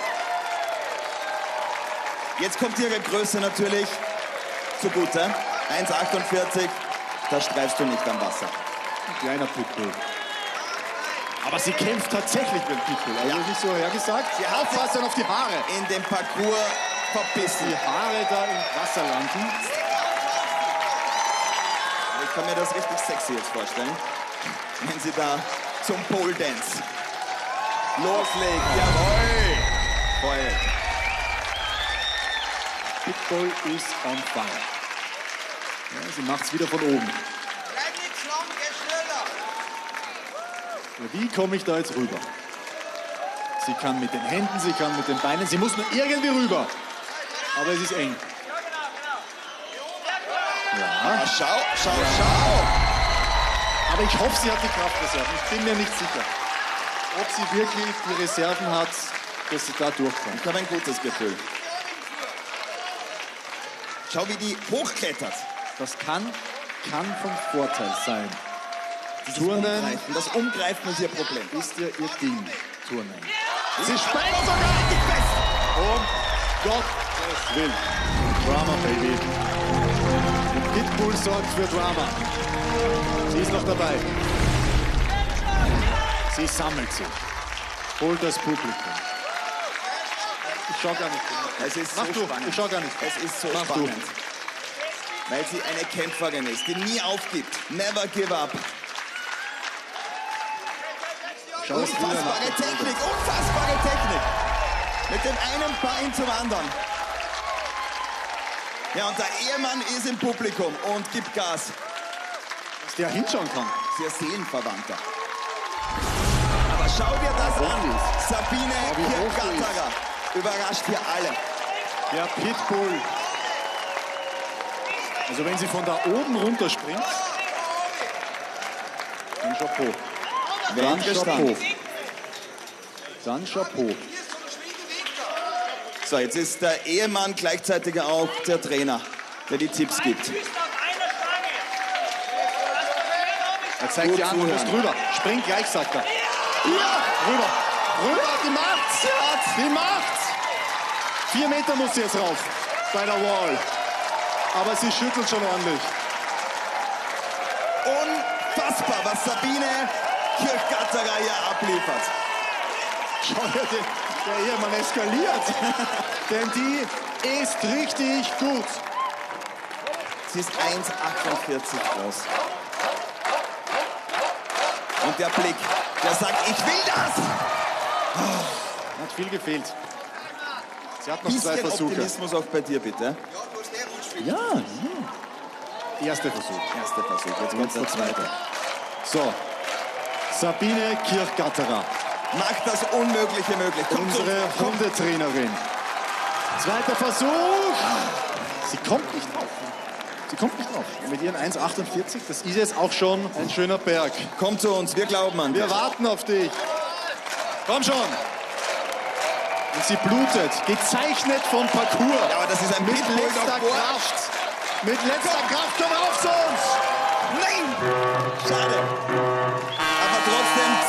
Jetzt kommt ihre Größe natürlich zugute. 1,48. Da streifst du nicht am Wasser. Ein kleiner Pitbull. Aber sie kämpft tatsächlich mit dem Pitbull. Also Ja. nicht so hergesagt. Sie hat Aufpassen auf die Haare. In dem Parcours verbissen. Die Haare da im Wasser landen. kann mir das richtig sexy jetzt vorstellen, wenn sie da zum Pole Dance loslegt. Jawohl! Voll. Pitbull ist on fire. Ja, sie macht es wieder von oben. Wie komme ich da jetzt rüber? Sie kann mit den Händen, sie kann mit den Beinen, sie muss nur irgendwie rüber. Aber es ist eng. Ja. schau, schau, schau. Aber ich hoffe, sie hat die Kraftreserven. Ich bin mir nicht sicher, ob sie wirklich die Reserven hat, dass sie da durchkommt. Ich habe ein gutes Gefühl. Schau, wie die hochklettert. Das kann, kann von Vorteil sein. Umgreifen, das Umgreifen ist ihr Problem. Ist ja ihr Ding, Turnen. Sie sprengt sogar richtig fest. Um Gottes Willen. Drama, Baby. Und Pitbull sorgt für Drama. Sie ist noch dabei. Sie sammelt sich. Holt das Publikum. Ich schau gar nicht. Es ist Mach so du, spannend. ich schau gar nicht. Es ist so Mach du. spannend. Weil sie eine Kämpferin ist, die nie aufgibt. Never give up. Schau es wieder nach. Unfassbare Technik, unfassbare Technik. Mit dem einen Bein zum anderen. Ja, und der Ehemann ist im Publikum und gibt Gas. Dass der hinschauen kann. Sehr Seelenverwandter. Aber schau dir das an. Sabine Ja, wie hoch die Kirchgatterer überrascht hier alle. Der Pitbull. Also wenn sie von da oben runterspringt, dann Chapeau. Dann Chapeau. Dann Chapeau. So, jetzt ist der Ehemann gleichzeitig auch der Trainer, der die Tipps gibt. Er zeigt Gut die an, du musst zuhören. rüber. Spring gleich, sagt er. Ja, rüber. Rüber, die macht's. Die macht's. Vier Meter muss sie jetzt rauf bei der Wall. Aber sie schüttelt schon ordentlich. Unfassbar, was Sabine Kirchgatterer hier abliefert. Schau dir den, der Ehemann eskaliert. Denn die ist richtig gut. Sie ist 1,48 groß. Und der Blick, der sagt, ich will das. Hat viel gefehlt. Sie hat noch zwei Bisschen Versuche. Optimismus auch bei dir, bitte. Ja, ja. Erster Versuch. Erster Versuch, jetzt kommt der zweite. So, Sabine Kirchgatterer, Macht das Unmögliche möglich. Kommt unsere Hundetrainerin. Zweiter Versuch. Sie kommt nicht drauf. Sie kommt nicht drauf. Mit ihren 1,48, das ist jetzt auch schon ein schöner Berg. Komm zu uns, wir glauben an Wir dich. warten auf dich. Komm schon. Und sie blutet, gezeichnet vom Parcours. Ja, aber das ist ein Mit letzter. Kraft. Mit letzter Kraft, komm auf zu uns. Nein! Schade.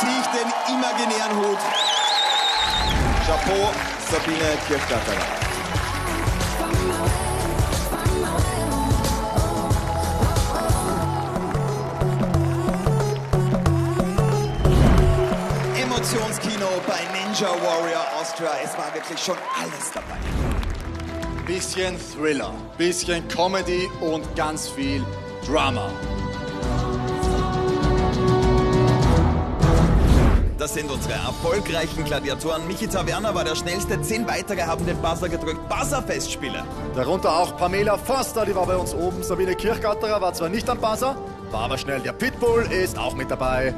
Ziehe ich den imaginären Hut. Chapeau, Sabine Kirchgatterer. Emotionskino bei Ninja Warrior Austria. Es war wirklich schon alles dabei. Bisschen Thriller, bisschen Comedy und ganz viel Drama. Das sind unsere erfolgreichen Gladiatoren. Michi Taverner war der schnellste. Zehn weitere haben den Buzzer gedrückt. Buzzer-Festspiele. Darunter auch Pamela Foster, die war bei uns oben. Sabine Kirchgatterer war zwar nicht am Buzzer, war aber schnell. Der Pitbull ist auch mit dabei.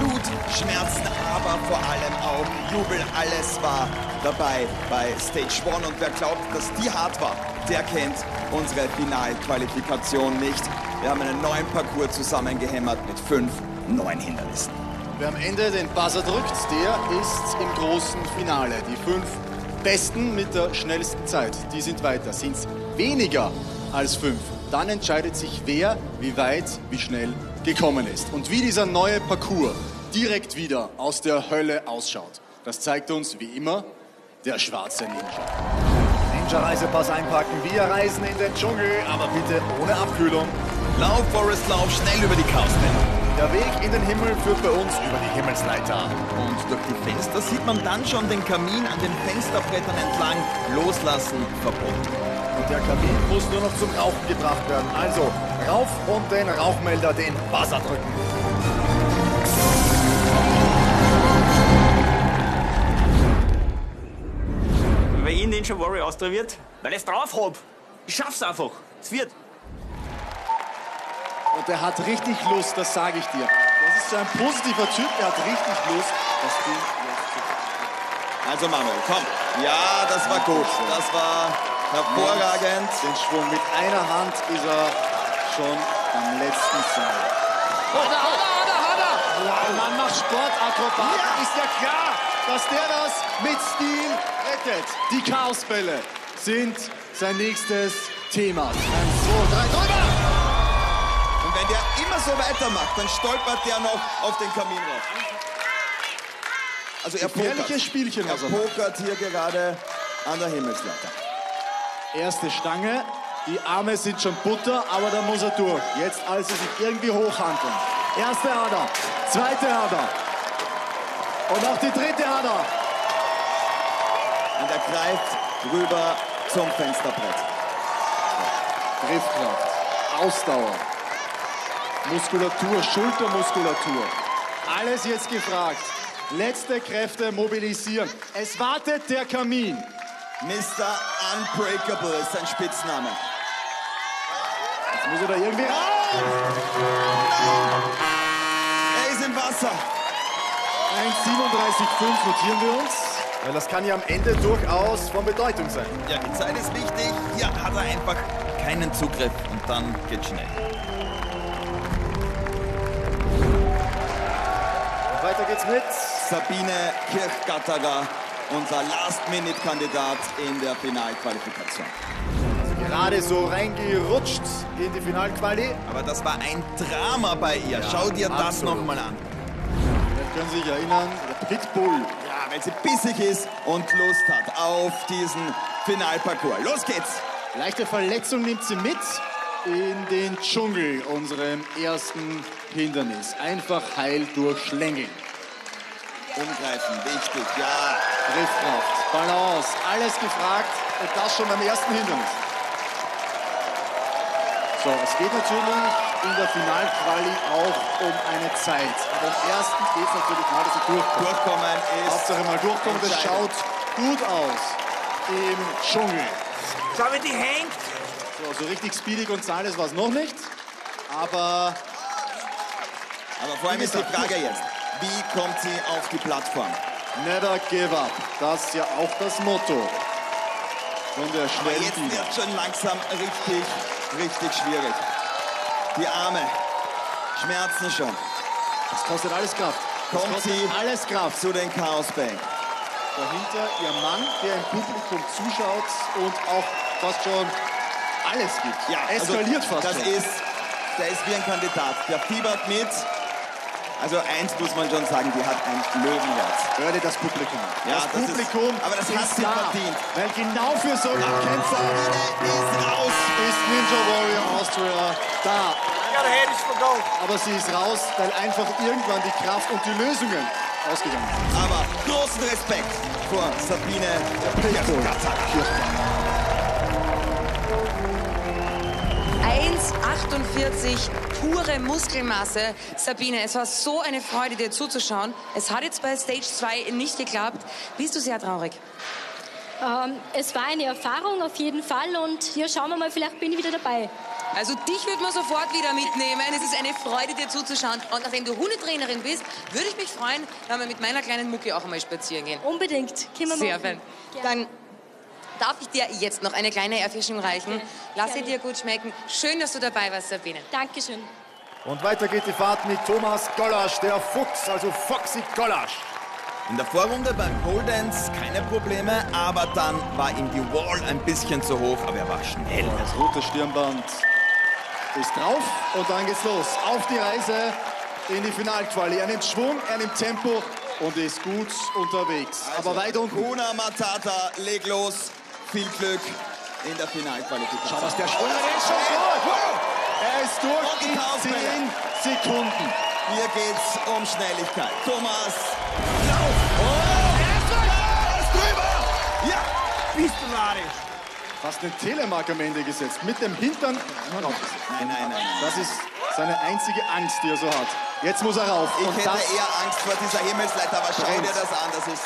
Blut, Schmerzen, aber vor allem auch Jubel. Alles war dabei bei Stage One. Und wer glaubt, dass die hart war, der kennt unsere Finalqualifikation nicht. Wir haben einen neuen Parcours zusammengehämmert mit fünf neuen Hindernissen. Wer am Ende den Buzzer drückt, der ist im großen Finale. Die fünf Besten mit der schnellsten Zeit, die sind weiter. Sind es weniger als fünf, dann entscheidet sich, wer wie weit, wie schnell gekommen ist. Und wie dieser neue Parcours direkt wieder aus der Hölle ausschaut, das zeigt uns wie immer der schwarze Ninja. Ninja-Reisepass einpacken, wir reisen in den Dschungel, aber bitte ohne Abkühlung. Lauf, Forest, lauf, schnell über die Chaoswelle. Der Weg in den Himmel führt bei uns über die Himmelsleiter. Und durch die Fenster sieht man dann schon den Kamin an den Fensterbrettern entlang. Loslassen verboten. Und der Kamin muss nur noch zum Rauchen gebracht werden. Also rauf und den Rauchmelder, den Buzzer drücken. Weil ich Ninja Warrior Austria wird, weil ich es drauf hab. Ich schaff's einfach. Es wird. Und er hat richtig Lust, das sage ich dir. Das ist so ein positiver Typ, der hat richtig Lust, das Ding jetzt zu Also Manuel, komm. Ja, das war gut. Das war hervorragend. Den Schwung mit einer Hand ist er schon am letzten Seil. Er, hat er, hat er, hat er! Wow, Mann macht Sportakrobat. Ist ja klar, dass der das mit Stil rettet. Die Chaosbälle sind sein nächstes Thema. Eins, zwei, drei, drüber! Wenn der immer so weitermacht, dann stolpert der noch auf den Kamin rauf. Also er pokert. Spielchen, Er er macht. pokert hier gerade an der Himmelsleiter. Erste Stange. Die Arme sind schon Butter, aber da muss er durch. Jetzt also sich irgendwie hochhandeln. Erste hat er, zweite hat er. Und auch die dritte hat er. Und er greift rüber zum Fensterbrett. Griffkraft, Ausdauer, Muskulatur, Schultermuskulatur. Alles jetzt gefragt. Letzte Kräfte mobilisieren. Es wartet der Kamin. Mr. Unbreakable ist sein Spitzname. Jetzt muss er da irgendwie raus. Er ist im Wasser. 1,37,5 notieren wir uns. Weil das kann ja am Ende durchaus von Bedeutung sein. Ja, die Zeit ist wichtig. Hier hat er einfach keinen Zugriff und dann geht's schnell. Weiter geht's mit Sabine Kirchgatterer, unser Last-Minute-Kandidat in der Finalqualifikation. Gerade so reingerutscht in die Finalquali. Aber das war ein Drama bei ihr. Ja, Schau dir das absolut. nochmal an. Vielleicht können Sie sich erinnern, der Pitbull. Ja, weil sie bissig ist und Lust hat auf diesen Finalparcours. Los geht's! Leichte Verletzung nimmt sie mit in den Dschungel, unserem ersten Hindernis. Einfach heil durchschlängeln. Umgreifen, wichtig, ja. Griffkraft, Balance, alles gefragt und das schon beim ersten Hindernis. So, es geht natürlich in der Finalquali auch um eine Zeit. Aber im ersten geht es natürlich mal, dass sie durchkommen. Durchkommen ist Hauptsache mal durchkommen, das schaut gut aus im Dschungel. Schau, wie die hängt. So, so richtig Speedy Gonzales war es noch nicht. Aber, Aber vor allem ist die Frage jetzt, wie kommt sie auf die Plattform? never give up. Das ist ja auch das Motto von der Aber schnellen jetzt Biene. wird schon langsam richtig, richtig schwierig. Die Arme schmerzen schon. Das kostet alles Kraft. Das Kommt sie alles Kraft. zu den Chaos Bank. Dahinter ihr Mann, der im Publikum zuschaut und auch fast schon alles gibt. Ja, also Eskaliert fast Das schon. ist, der ist wie ein Kandidat. Der fiebert mit. Also eins muss man schon sagen, die hat ein Löwenherz. Hör dir das Publikum an. Ja, das, das ist- Publikum aber das hat ist sie da, verdient. Weil genau für so einen Kämpfer ist raus. ist Ninja Warrior Austria da. Aber sie ist raus, weil einfach irgendwann die Kraft und die Lösungen ausgegangen sind. Aber großen Respekt vor Sabine Pitbull. 1,48 pure Muskelmasse. Sabine, es war so eine Freude, dir zuzuschauen. Es hat jetzt bei Stage 2 nicht geklappt. Bist du sehr traurig? Ähm, es war eine Erfahrung auf jeden Fall und ja, schauen wir mal, vielleicht bin ich wieder dabei. Also dich würde man sofort wieder mitnehmen. Es ist eine Freude, dir zuzuschauen. Und nachdem du Hundetrainerin bist, würde ich mich freuen, wenn wir mit meiner kleinen Mucki auch einmal spazieren gehen. Unbedingt. Können wir Sehr machen. Dann darf ich dir jetzt noch eine kleine Erfrischung reichen. Lass sie dir gut schmecken. Schön, dass du dabei warst, Sabine. Dankeschön. Und weiter geht die Fahrt mit Thomas Gollasch, der Fuchs, also Foxy Gollasch. In der Vorrunde beim Pole Dance keine Probleme, aber dann war ihm die Wall ein bisschen zu hoch, aber er war schnell. Das rote Stirnband ist drauf und dann geht's los. Auf die Reise in die Finalquali. Er nimmt Schwung, er nimmt Tempo und ist gut unterwegs. Aber weit unten. Kuna Matata, leg los. Viel Glück in der Finalqualifikation. Schau, was der. Er ist schon gut. Er ist durch in Chaoswelle. 10 Sekunden. Hier geht's um Schnelligkeit. Thomas, lauf! Oh, er ist drüber! Ja! Bist du narisch? Fast den Telemark am Ende gesetzt. Mit dem Hintern. Nein, nein, nein, nein. Das ist seine einzige Angst, die er so hat. Jetzt muss er rauf. Ich Und hätte eher Angst vor dieser Himmelsleiter, aber schau dir das an, das ist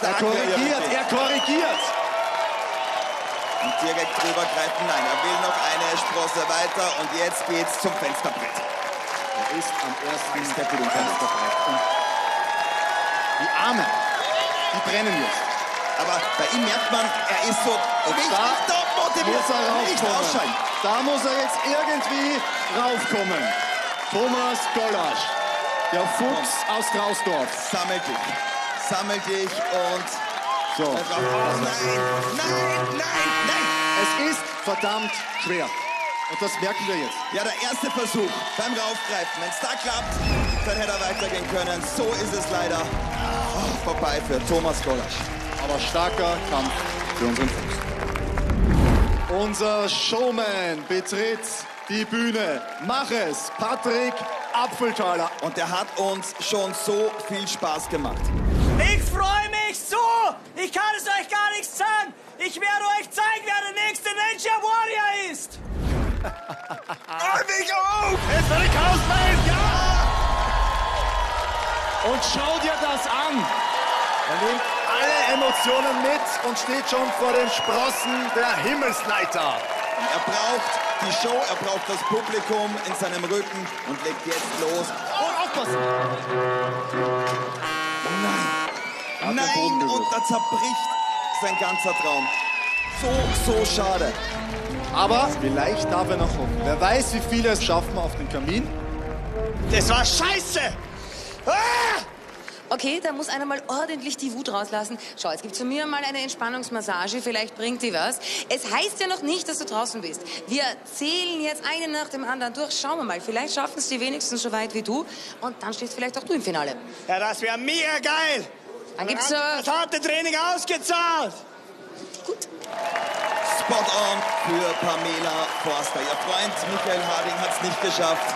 er stark. korrigiert, er korrigiert. Und direkt drüber greifen, nein, er will noch eine Sprosse weiter und jetzt geht's zum Fensterbrett. Er ist am ersten Step im Fensterbrett. Und die Arme, die brennen jetzt. Aber bei ihm merkt man, er ist so richtig da top motiviert. muss er Nicht ausscheiden. Da muss er jetzt irgendwie raufkommen. Thomas Gollasch, der Fuchs aus Trausdorf. Sammel dich, sammel dich und... So. Nein, nein, nein, nein! Es ist verdammt schwer. Und das merken wir jetzt. Ja, der erste Versuch beim Raufgreifen. Wenn es da klappt, dann hätte er weitergehen können. So ist es leider oh, vorbei für Thomas Gollasch. Aber starker Kampf für unseren Fuchs. Unser Showman betritt die Bühne. Mach es, Patrick Apfeltaler. Und er hat uns schon so viel Spaß gemacht. Ich kann es euch gar nicht sagen! Ich werde euch zeigen, wer der nächste Ninja Warrior ist! mich auf! Ist er die Hausbein? Ja! Und schau dir das an. Er nimmt alle Emotionen mit und steht schon vor den Sprossen der Himmelsleiter. Er braucht die Show, er braucht das Publikum in seinem Rücken und legt jetzt los. Oh, aufpassen! Nein! Nein! Und da zerbricht sein ganzer Traum. So, so schade. Aber vielleicht darf er noch hoffen. Wer weiß, wie viele es schaffen auf den Kamin. Das war scheiße! Ah! Okay, da muss einer mal ordentlich die Wut rauslassen. Schau, jetzt gibt's von mir mal eine Entspannungsmassage, vielleicht bringt die was. Es heißt ja noch nicht, dass du draußen bist. Wir zählen jetzt einen nach dem anderen durch. Schauen wir mal, vielleicht schaffen es die wenigstens so weit wie du. Und dann stehst vielleicht auch du im Finale. Ja, das wäre mega geil! Dann gibt's Dann äh, hat das harte Training ausgezahlt! Spot on für Pamela Forster. Ihr Freund Michael Harding hat es nicht geschafft.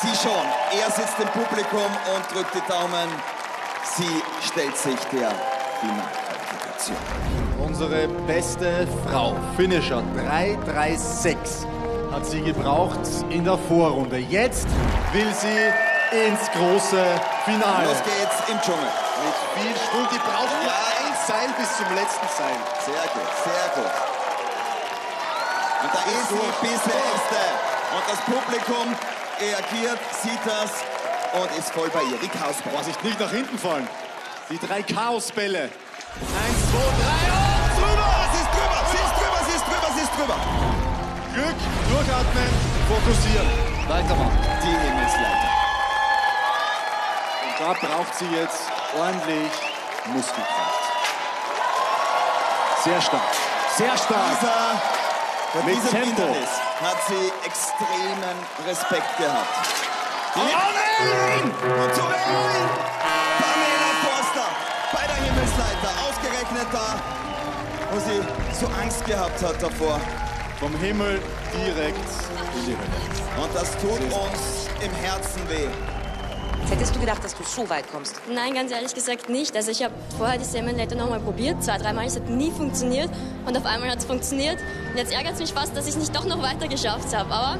Sie schon. Er sitzt im Publikum und drückt die Daumen. Sie stellt sich der Finalqualifikation. Unsere beste Frau, Finisher 336, hat sie gebraucht in der Vorrunde. Jetzt will sie ins große Finale. Los geht's im Dschungel. Mit viel Schwung. Die braucht nur ein Seil bis zum letzten Seil. Sehr gut, sehr gut. Und da ist sie bis der Erste. Und das Publikum reagiert, sieht das und ist voll bei ihr. Die Chaosbälle. Vorsicht, nicht nach hinten fallen. Die drei Chaosbälle. Eins, zwei, drei und drüber! Sie ist drüber, sie ist drüber, sie ist drüber, sie ist drüber. Glück, durchatmen, fokussieren. Weitermachen. Die Himmelsleiter. Da braucht sie jetzt ordentlich Muskelkraft. Sehr stark. Sehr stark. Dieser, bei Mit diesem Tempo. Hindernis hat sie extremen Respekt gehabt. Oh nein! Und zu wählen! Pamela Forster bei der Himmelsleiter, ausgerechnet da, wo sie so Angst gehabt hat davor. Vom Himmel direkt in die Hölle. Und das tut uns im Herzen weh. Hättest du gedacht, dass du so weit kommst. Nein, ganz ehrlich gesagt nicht. Also ich habe vorher die Semenleiter nochmal probiert, zwei, dreimal, es hat nie funktioniert und auf einmal hat es funktioniert. Und jetzt ärgert es mich fast, dass ich es nicht doch noch weiter geschafft habe, aber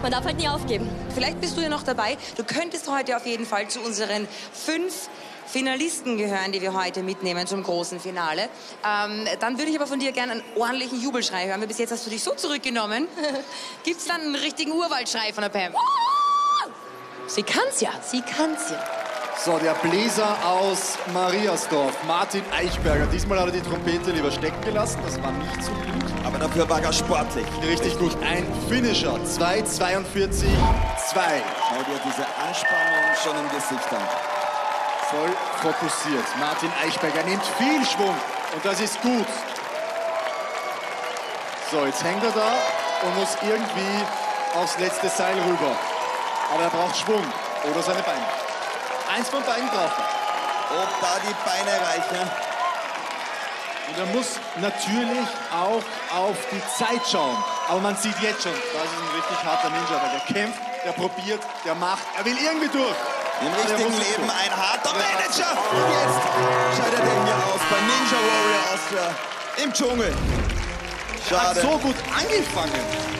man darf halt nie aufgeben. Vielleicht bist du ja noch dabei. Du könntest heute auf jeden Fall zu unseren fünf Finalisten gehören, die wir heute mitnehmen zum großen Finale. Ähm, dann würde ich aber von dir gerne einen ordentlichen Jubelschrei hören, weil bis jetzt hast du dich so zurückgenommen. Gibt's dann einen richtigen Urwaldschrei von der Pam? Sie kann's ja, sie kann's ja. So, der Bläser aus Mariasdorf, Martin Eichberger. Diesmal hat er die Trompete lieber stecken gelassen, das war nicht so gut. Aber dafür war er sportlich. Richtig gut. Ein Finisher, 2,42, 2. Schau dir diese Anspannung schon im Gesicht an. Voll fokussiert. Martin Eichberger nimmt viel Schwung und das ist gut. So, jetzt hängt er da und muss irgendwie aufs letzte Seil rüber. Aber er braucht Schwung oder seine Beine. Eins von beiden braucht er. Ob da die Beine reichen? Und er muss natürlich auch auf die Zeit schauen. Aber man sieht jetzt schon, das ist ein richtig harter Ninja, weil der kämpft, der probiert, der macht, er will irgendwie durch. Im Aber richtigen Leben durch. ein harter er Manager. Und jetzt scheidet er hier aus bei Ninja Warrior Austria im Dschungel. Er hat Schade. so gut angefangen.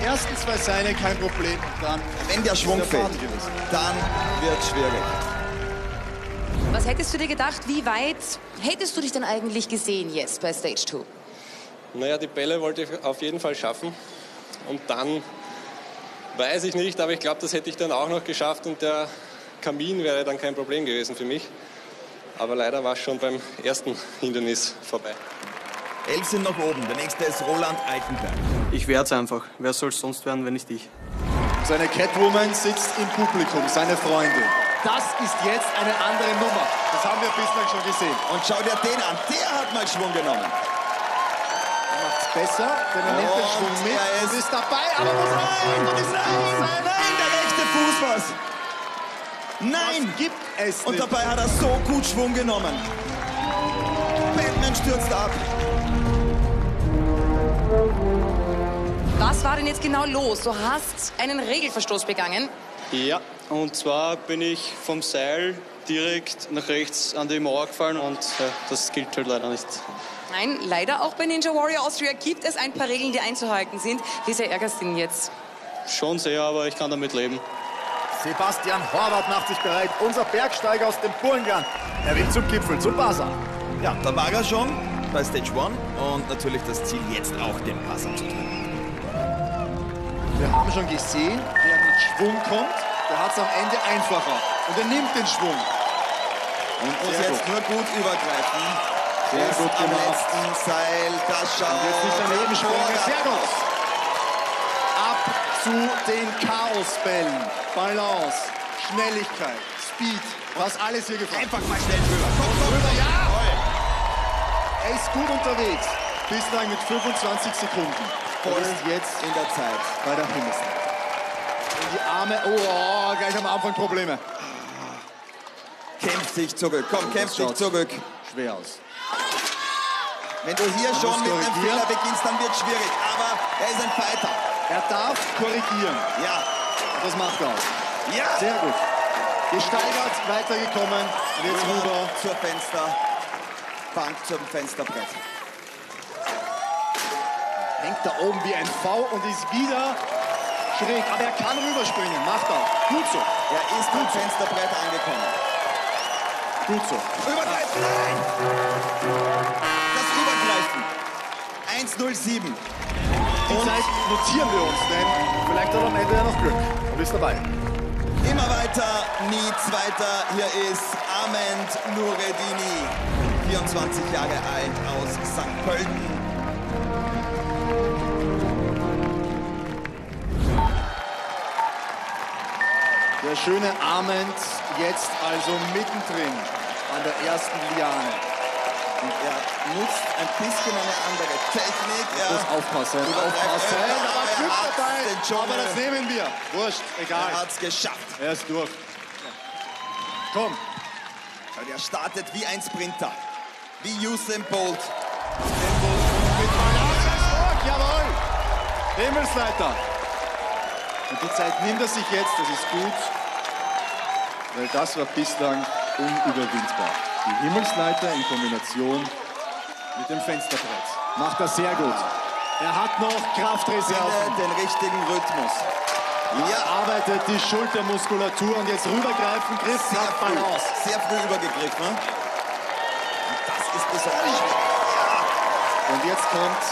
Die ersten zwei Seile kein Problem. Und dann Wenn der Schwung gewesen. dann wird es schwierig. Was hättest du dir gedacht, wie weit hättest du dich denn eigentlich gesehen jetzt bei Stage 2? Naja, die Bälle wollte ich auf jeden Fall schaffen. Und dann weiß ich nicht, aber ich glaube, das hätte ich dann auch noch geschafft und der Kamin wäre dann kein Problem gewesen für mich. Aber leider war es schon beim ersten Hindernis vorbei. Elf sind noch oben. Der nächste ist Roland Eichenberg. Ich werde es einfach. Wer soll es sonst werden, wenn nicht ich? Seine Catwoman sitzt im Publikum, seine Freundin. Das ist jetzt eine andere Nummer. Das haben wir bislang schon gesehen. Und schau dir den an. Der hat mal Schwung genommen. Er macht es besser, denn er nimmt den Und Schwung mit er ist- und ist dabei, aber muss rein und ist rein. Nein, der rechte Fuß was. Nein! gibt es Und nicht. dabei hat er so gut Schwung genommen. Batman stürzt ab. Was war denn jetzt genau los? Du hast einen Regelverstoß begangen. Ja, und zwar bin ich vom Seil direkt nach rechts an die Mauer gefallen und ja, das gilt halt leider nicht. Nein, leider auch bei Ninja Warrior Austria gibt es ein paar Regeln, die einzuhalten sind. Wie sehr ärgerst du ihn jetzt? Schon sehr, aber ich kann damit leben. Sebastian Horvath macht sich bereit. Unser Bergsteiger aus dem Burgenland. Er will zum Gipfel, zum Buzzer. Ja, da war er schon bei Stage 1 und natürlich das Ziel jetzt auch den Passer zu treffen. Wir haben schon gesehen, wer mit Schwung kommt, der hat es am Ende einfacher. Und er nimmt den Schwung. Und muss jetzt gut. nur gut übergreifen. Sehr Ist gut am gemacht. letzten Seil, das schaut. Und jetzt nicht daneben springen. Sehr gut. Ab zu den Chaosbällen. Balance, Schnelligkeit, Speed. Was alles hier gefragt. Einfach mal schnell drüber. Komm, komm, Drüber, ja. Er ist gut unterwegs. Bislang mit 25 Sekunden. Voll Und ist jetzt in der Zeit. bei der. In die Arme. Oh, oh, gleich am Anfang Probleme. Kämpft sich zurück. Komm, kämpft dich schaut zurück. Schwer aus. Wenn du hier Er schon mit einem. Fehler beginnst, dann wird es schwierig. Aber er ist ein Fighter. Er darf korrigieren. Ja. Das macht er auch. Ja. Sehr gut. Gesteigert, weitergekommen. Und jetzt rüber. zur Fensterbank, zum Fensterbrett. Hängt da oben wie ein V und ist wieder schräg. Aber er kann rüberspringen. Macht er. Gut so. Er ist am Fensterbrett angekommen. Gut so. Übergreifen! Nein! Das Übergreifen. 107. Die Zeit notieren wir uns, denn vielleicht hat er am Ende ja noch Glück und ist dabei. Immer weiter, nie zweiter. Hier ist Ahmed Nureddini, 24 Jahre alt aus St. Pölten. Der schöne Arment jetzt also mittendrin an der ersten Liane. Und er nutzt ein bisschen eine andere Technik. Er muss aufpassen, aufpassen. Dabei, aber das nehmen wir. Wurscht, egal. Er hat's geschafft. Er ist durch. Komm. Und er startet wie ein Sprinter. Wie Usain Bolt. Jawohl. Himmelsleiter. Und die Zeit nimmt er sich jetzt, das ist gut. Weil das war bislang unüberwindbar. Die Himmelsleiter in Kombination mit dem Fensterbrett. Macht er sehr gut. Er hat noch Kraftreserven. Den richtigen Rhythmus. Ja. Arbeitet die Schultermuskulatur und jetzt rübergreifen, Griff, Sehr früh, Balance. sehr früh übergegriffen. Und das ist besonders schwierig. Und jetzt kommt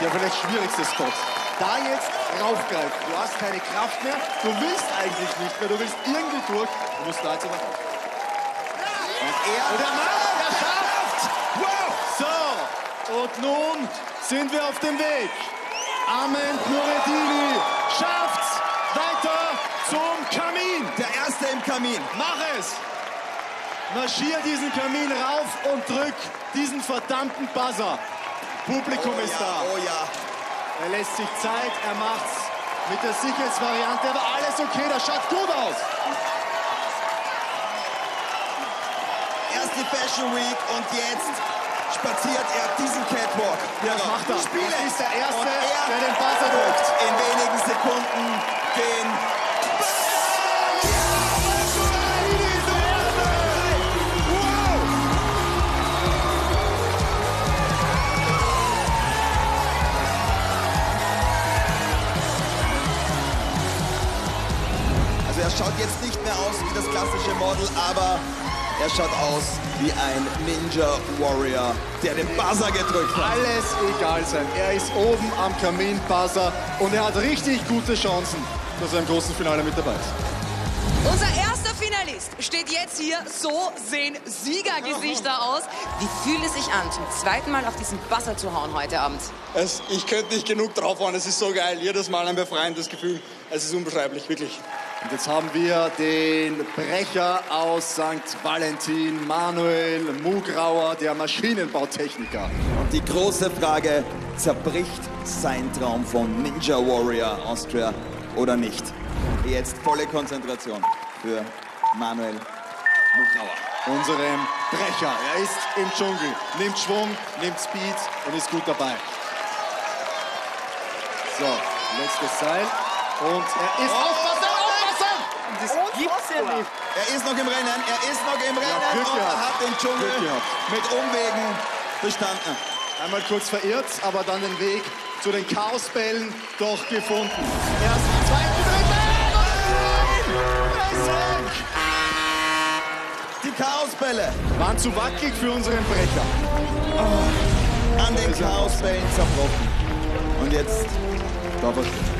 der vielleicht schwierigste Spot. Da jetzt raufgreifen. Du hast keine Kraft mehr. Du willst eigentlich nicht mehr. Du willst irgendwie durch. Du musst da jetzt aber rauf. Und er Und der Mann, er schafft! Wow! So, und nun sind wir auf dem Weg. Ahmed Nureddini schafft's weiter zum Kamin. Der Erste im Kamin. Mach es! Marschier diesen Kamin rauf und drück diesen verdammten Buzzer. Publikum Oh ist ja, da. oh ja. Er lässt sich Zeit, er macht's mit der Sicherheitsvariante, aber alles okay, das schaut gut aus. Erst die Fashion Week und jetzt spaziert er diesen Catwalk. Das macht er. Spiele. Das ist der Erste, er der den Buzzer drückt. In wenigen Sekunden den Titel, aber er schaut aus wie ein Ninja Warrior, der den Buzzer gedrückt hat. Alles egal sein. Er ist oben am Kamin-Buzzer und er hat richtig gute Chancen, dass er im großen Finale mit dabei ist. Unser erster Finalist steht jetzt hier. So sehen Siegergesichter aus. Wie fühlt es sich an, zum zweiten Mal auf diesen Buzzer zu hauen heute Abend? Es, ich könnte nicht genug draufhauen. Es ist so geil. Jedes Mal ein befreiendes Gefühl. Es ist unbeschreiblich, wirklich. Und jetzt haben wir den Brecher aus St. Valentin, Manuel Mugrauer, der Maschinenbautechniker. Und die große Frage, zerbricht sein Traum von Ninja Warrior Austria oder nicht? Jetzt volle Konzentration für Manuel Mugrauer. Unserem Brecher. Er ist im Dschungel, nimmt Schwung, nimmt Speed und ist gut dabei. So, letztes Seil. Und er ist. Aufpassen, aufpassen! Ja. Er ist noch im Rennen, er ist noch im Rennen Glück und er hat den Dschungel mit Umwegen bestanden. Einmal kurz verirrt, aber dann den Weg zu den Chaosbällen doch gefunden. Ersten, zweiten, dritten. Er weg! Die Chaosbälle waren zu wackelig für unseren Brecher. Oh, an den Chaosbällen zerbrochen. Und jetzt er. Ja.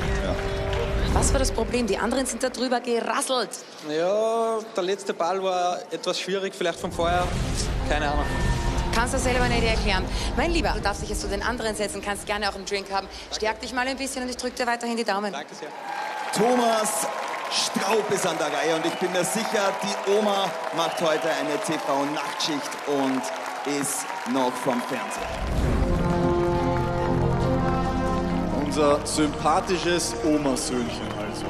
Was war das Problem? Die anderen sind da drüber gerasselt. Ja, der letzte Ball war etwas schwierig, vielleicht vom Vorher. Keine Ahnung. Kannst du selber nicht erklären. Mein Lieber, du darfst dich jetzt zu den anderen setzen, kannst gerne auch einen Drink haben. Stärk dich mal ein bisschen und ich drücke dir weiterhin die Daumen. Danke sehr. Thomas Straub ist an der Reihe und ich bin mir sicher, die Oma macht heute eine TV-Nachtschicht und ist noch vom Fernseher. Unser sympathisches Omasöhnchen also.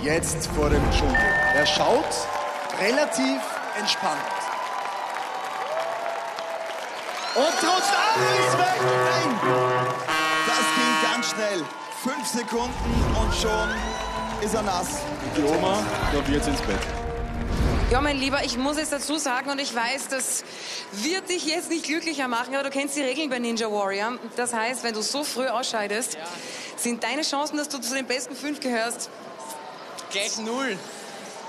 Jetzt vor dem Dschungel. Er schaut relativ entspannt. Und rutscht ab, ist weg! Nein! Das ging ganz schnell. Fünf Sekunden und schon ist er nass. Die Oma darf jetzt ins Bett. Ja, mein Lieber, ich muss es dazu sagen und ich weiß, das wird dich jetzt nicht glücklicher machen, aber du kennst die Regeln bei Ninja Warrior. Das heißt, wenn du so früh ausscheidest, sind deine Chancen, dass du zu den besten fünf gehörst, Gleich null.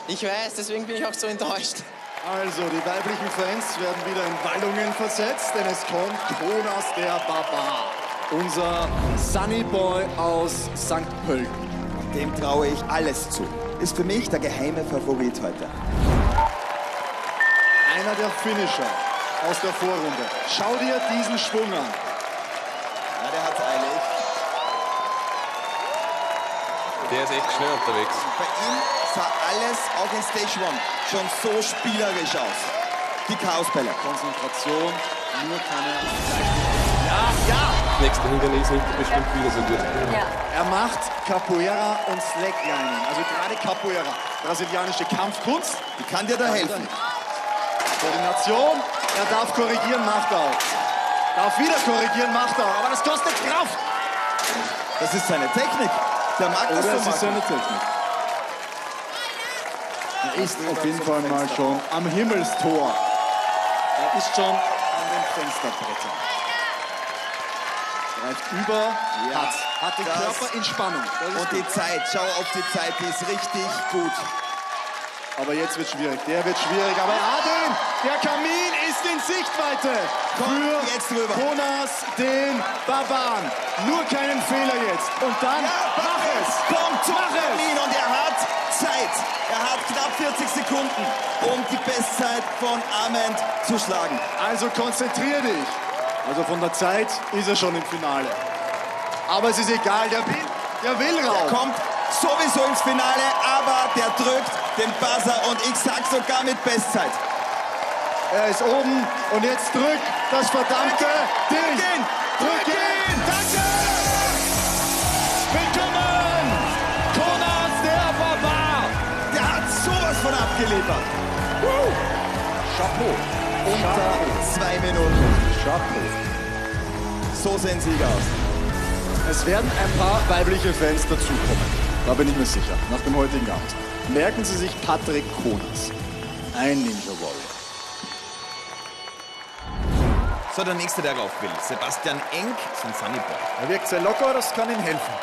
Ich weiß, deswegen bin ich auch so enttäuscht. Also, die weiblichen Fans werden wieder in Wallungen versetzt, denn es kommt Jonas der Barbar. Unser Sunny Boy aus St. Pölten. Dem traue ich alles zu. Ist für mich der geheime Favorit heute. Einer der Finisher aus der Vorrunde. Schau dir diesen Schwung an. Ja, der hat's eilig. Der ist echt schnell unterwegs. Bei ihm sah alles auch in Stage One schon so spielerisch aus. Die Chaosbälle. Konzentration, nur keine Ja, ja! Das nächste Hindernis ist bestimmt wieder so gut. Er macht Capoeira und Slacklining, also gerade Capoeira, brasilianische Kampfkunst. Die kann dir da helfen. Koordination, er darf korrigieren, macht er auch. Darf wieder korrigieren, macht er auch. Aber das kostet Kraft. Das ist seine Technik. Der mag das Oder es ist seine Technik. Er ist auf jeden Fall mal schon am Himmelstor. Er ist schon an den Fensterbrettern. Greift über, hat, hat den Das- Körper in Spannung. Und die Zeit, schau auf die Zeit, die ist richtig gut. Aber jetzt wird schwierig. Der wird schwierig. Aber er hat ihn. Der Kamin ist in Sichtweite. Für jetzt rüber. Jonas den Barbaren. Nur keinen Fehler jetzt. Und dann mach es. Komm zum mach es. Termin und er hat Zeit. Er hat knapp 40 Sekunden, um die Bestzeit von Arment zu schlagen. Also konzentrier dich. Also von der Zeit ist er schon im Finale. Aber es ist egal. Der will, der will Er raus. kommt sowieso ins Finale, aber der drückt den Buzzer und ich sag sogar mit Bestzeit. Er ist oben und jetzt drückt das verdammte Ding. ihn! Drück ihn! Danke! Willkommen! Jonas der Barbar! Der hat sowas von abgeliefert. Woo! Chapeau. Unter zwei Minuten. Chapeau. So sehen Sieger aus. Es werden ein paar weibliche Fans dazukommen. Da bin ich mir sicher, nach dem heutigen Abend. Merken Sie sich Patrick Konas. Ein Ninja Warrior. So, der nächste, der rauf will. Sebastian Enk von Sunny Boy. Er wirkt sehr locker, das kann ihm helfen.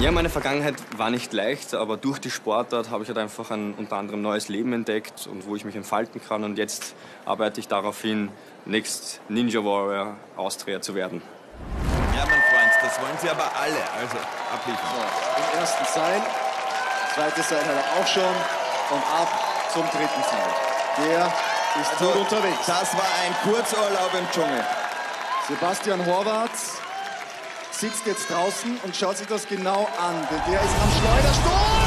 Ja, meine Vergangenheit war nicht leicht, aber durch die Sportart habe ich halt einfach ein unter anderem neues Leben entdeckt und wo ich mich entfalten kann. Und jetzt arbeite ich darauf hin, Next Ninja Warrior Austria zu werden. Das wollen sie aber alle. Also abliefern. Im ersten Seil, zweites Seil hat er auch schon und ab zum dritten Seil. Der ist Also, gut unterwegs. Das war ein Kurzurlaub im Dschungel. Sebastian Horvath sitzt jetzt draußen und schaut sich das genau an, denn der ist am Schleuderstuhl!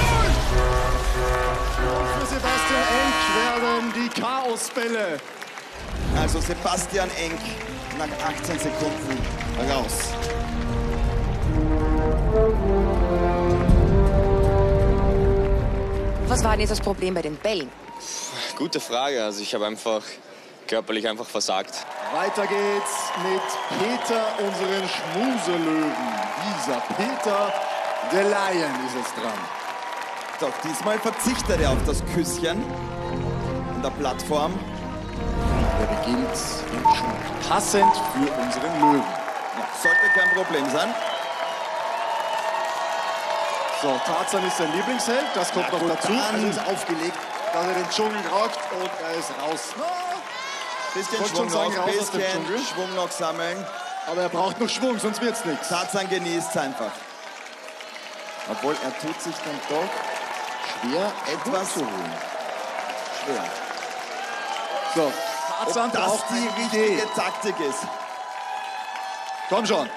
Und für Sebastian Enck werden die Chaosbälle. Also Sebastian Enck nach 18 Sekunden raus. Was war denn jetzt das Problem bei den Bällen? Gute Frage. Also ich habe einfach körperlich einfach versagt. Weiter geht's mit Peter, unseren Schmuselöwen. Dieser Peter, der Lion ist es dran. Doch diesmal verzichtet er auf das Küsschen an der Plattform. Er beginnt im. Passend für unseren Löwen. Sollte kein Problem sein. So, Tarzan ist sein Lieblingsheld, das kommt noch dazu. Also ist aufgelegt, dass er den Dschungel rockt und er ist raus. Bisschen Wollte Schwung schon sagen, noch, raus bisschen. Schwung noch sammeln. Aber er braucht noch Schwung, sonst wird's nichts. Tarzan genießt einfach. Obwohl er tut sich dann doch schwer, etwas zu holen. schwer. So, Ob Tarzan das braucht die eine Idee. richtige Taktik ist. Komm schon.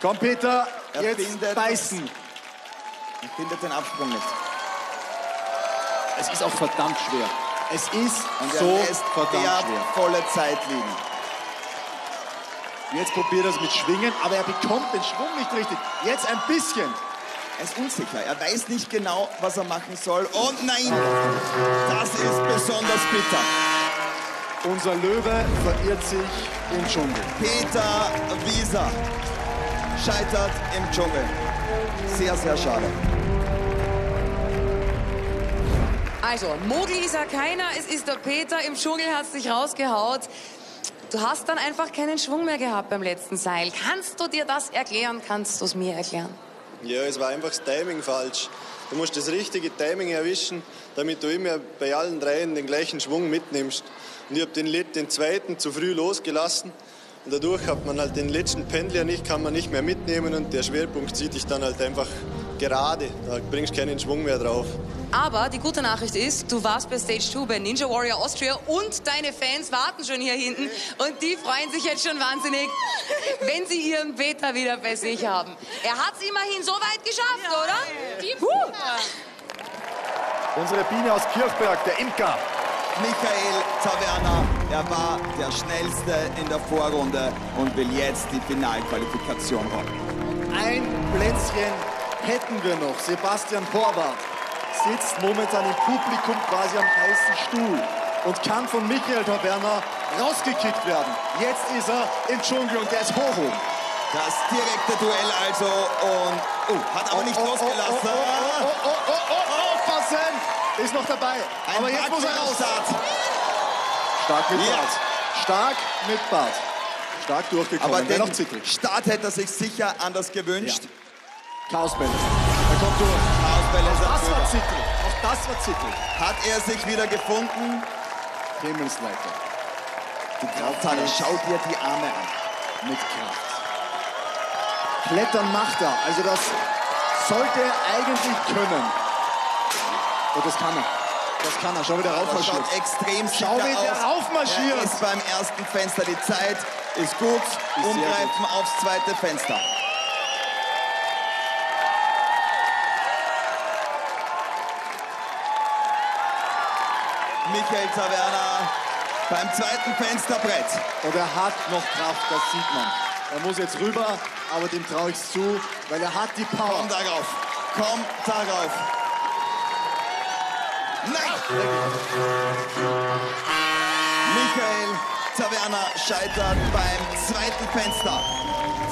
Komm, Peter, Er jetzt beißen. Er findet den Absprung nicht. Es ist auch verdammt schwer. Es ist Und so lässt verdammt schwer. wertvolle Zeit liegen. Jetzt probiert er es mit Schwingen, aber er bekommt den Schwung nicht richtig. Jetzt ein bisschen. Er ist unsicher. Er weiß nicht genau, was er machen soll. Und nein, das ist besonders bitter. Unser Löwe verirrt sich im Dschungel. Peter Wieser scheitert im Dschungel. Sehr, sehr schade. Also, Mogli ist ja keiner, es ist der Peter. Im Dschungel hat dich rausgehaut. Du hast dann einfach keinen Schwung mehr gehabt beim letzten Seil. Kannst du dir das erklären? Kannst du es mir erklären? Ja, es war einfach das Timing falsch. Du musst das richtige Timing erwischen, damit du immer bei allen dreien den gleichen Schwung mitnimmst. Und ich habe den, den zweiten zu früh losgelassen. Und dadurch hat man halt den letzten Pendler nicht, kann man nicht mehr mitnehmen und der Schwerpunkt zieht dich dann halt einfach gerade. Da bringst du keinen Schwung mehr drauf. Aber die gute Nachricht ist, du warst bei Stage 2 bei Ninja Warrior Austria und deine Fans warten schon hier hinten und die freuen sich jetzt schon wahnsinnig, wenn sie ihren Peter wieder bei sich haben. Er hat es immerhin so weit geschafft, oder? Huh. Unsere Biene aus Kirchberg, der Imker. Michael Taverna, er war der Schnellste in der Vorrunde und will jetzt die Finalqualifikation holen. Ein Plätzchen hätten wir noch. Sebastian Horvath sitzt momentan im Publikum quasi am heißen Stuhl und kann von Michael Taverna rausgekickt werden. Jetzt ist er im Dschungel und der ist hoch oben. Das direkte Duell also und oh, hat aber nicht oh, losgelassen. Oh, oh, oh, oh, oh, oh, aufpassen! Ist noch dabei. Ein aber jetzt muss er raus. Start. Stark mit Ja. Bart. Stark mit Bart. Stark durchgekommen. Aber Dennoch den zittrig. Start hätte er sich sicher anders gewünscht. Chaosbälle. Er kommt durch. Chaosbälle Auch das war zittrig. Auch das war zittrig. Hat er sich wieder gefunden? Himmelsleiter. Die Grauzahler, schau dir die Arme an. Mit Kraft. Klettern macht er. Also das sollte er eigentlich können. Und das kann er. Das kann er. Schau, wie der raufmarschiert. schaut extrem Schau, wie der raufmarschiert. Er ist beim ersten Fenster. Die Zeit ist gut. sehr Umgreifen aufs zweite Fenster. Michael Taverna beim zweiten Fensterbrett. Und er hat noch Kraft, das sieht man. Er muss jetzt rüber, aber dem traue ich zu, weil er hat die Power. Komm darauf. Komm darauf. Nein! Michael Taverna scheitert beim zweiten Fenster.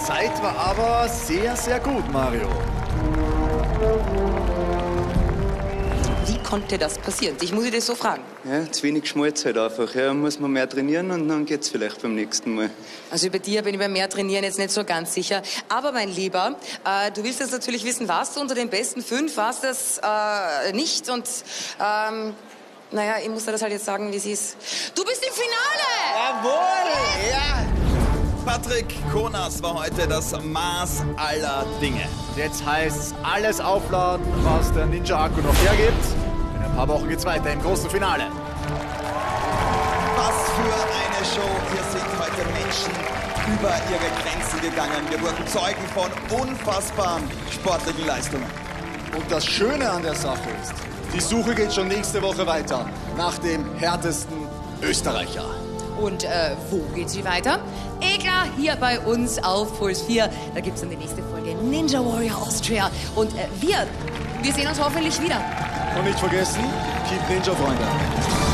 Zeit war aber sehr, sehr gut, Mario. Wie konnte das passieren? Ich muss ich das so fragen. Ja, zu wenig Schmalz halt einfach. Ja, muss man mehr trainieren und dann geht's vielleicht beim nächsten Mal. Also bei dir bin ich beim mehr Trainieren jetzt nicht so ganz sicher. Aber mein Lieber, äh, du willst jetzt natürlich wissen, warst du unter den besten fünf, warst das äh, nicht und ähm, naja, ich muss dir das halt jetzt sagen, wie es ist. Du bist im Finale! Jawohl! Ja! Patrick Konas war heute das Maß aller Dinge. Jetzt heißt es alles aufladen, was der Ninja Akku noch hergibt. In ein paar Wochen geht's weiter im großen Finale. Was für eine Show. Hier sind heute Menschen über ihre Grenzen gegangen. Wir wurden Zeugen von unfassbaren sportlichen Leistungen. Und das Schöne an der Sache ist, die Suche geht schon nächste Woche weiter nach dem härtesten Österreicher. Und äh, wo geht sie weiter? Eh klar, hier bei uns auf Puls 4. Da gibt es dann die nächste Folge Ninja Warrior Austria. Und äh, wir, wir sehen uns hoffentlich wieder. Und nicht vergessen, keep Ninja, Freunde.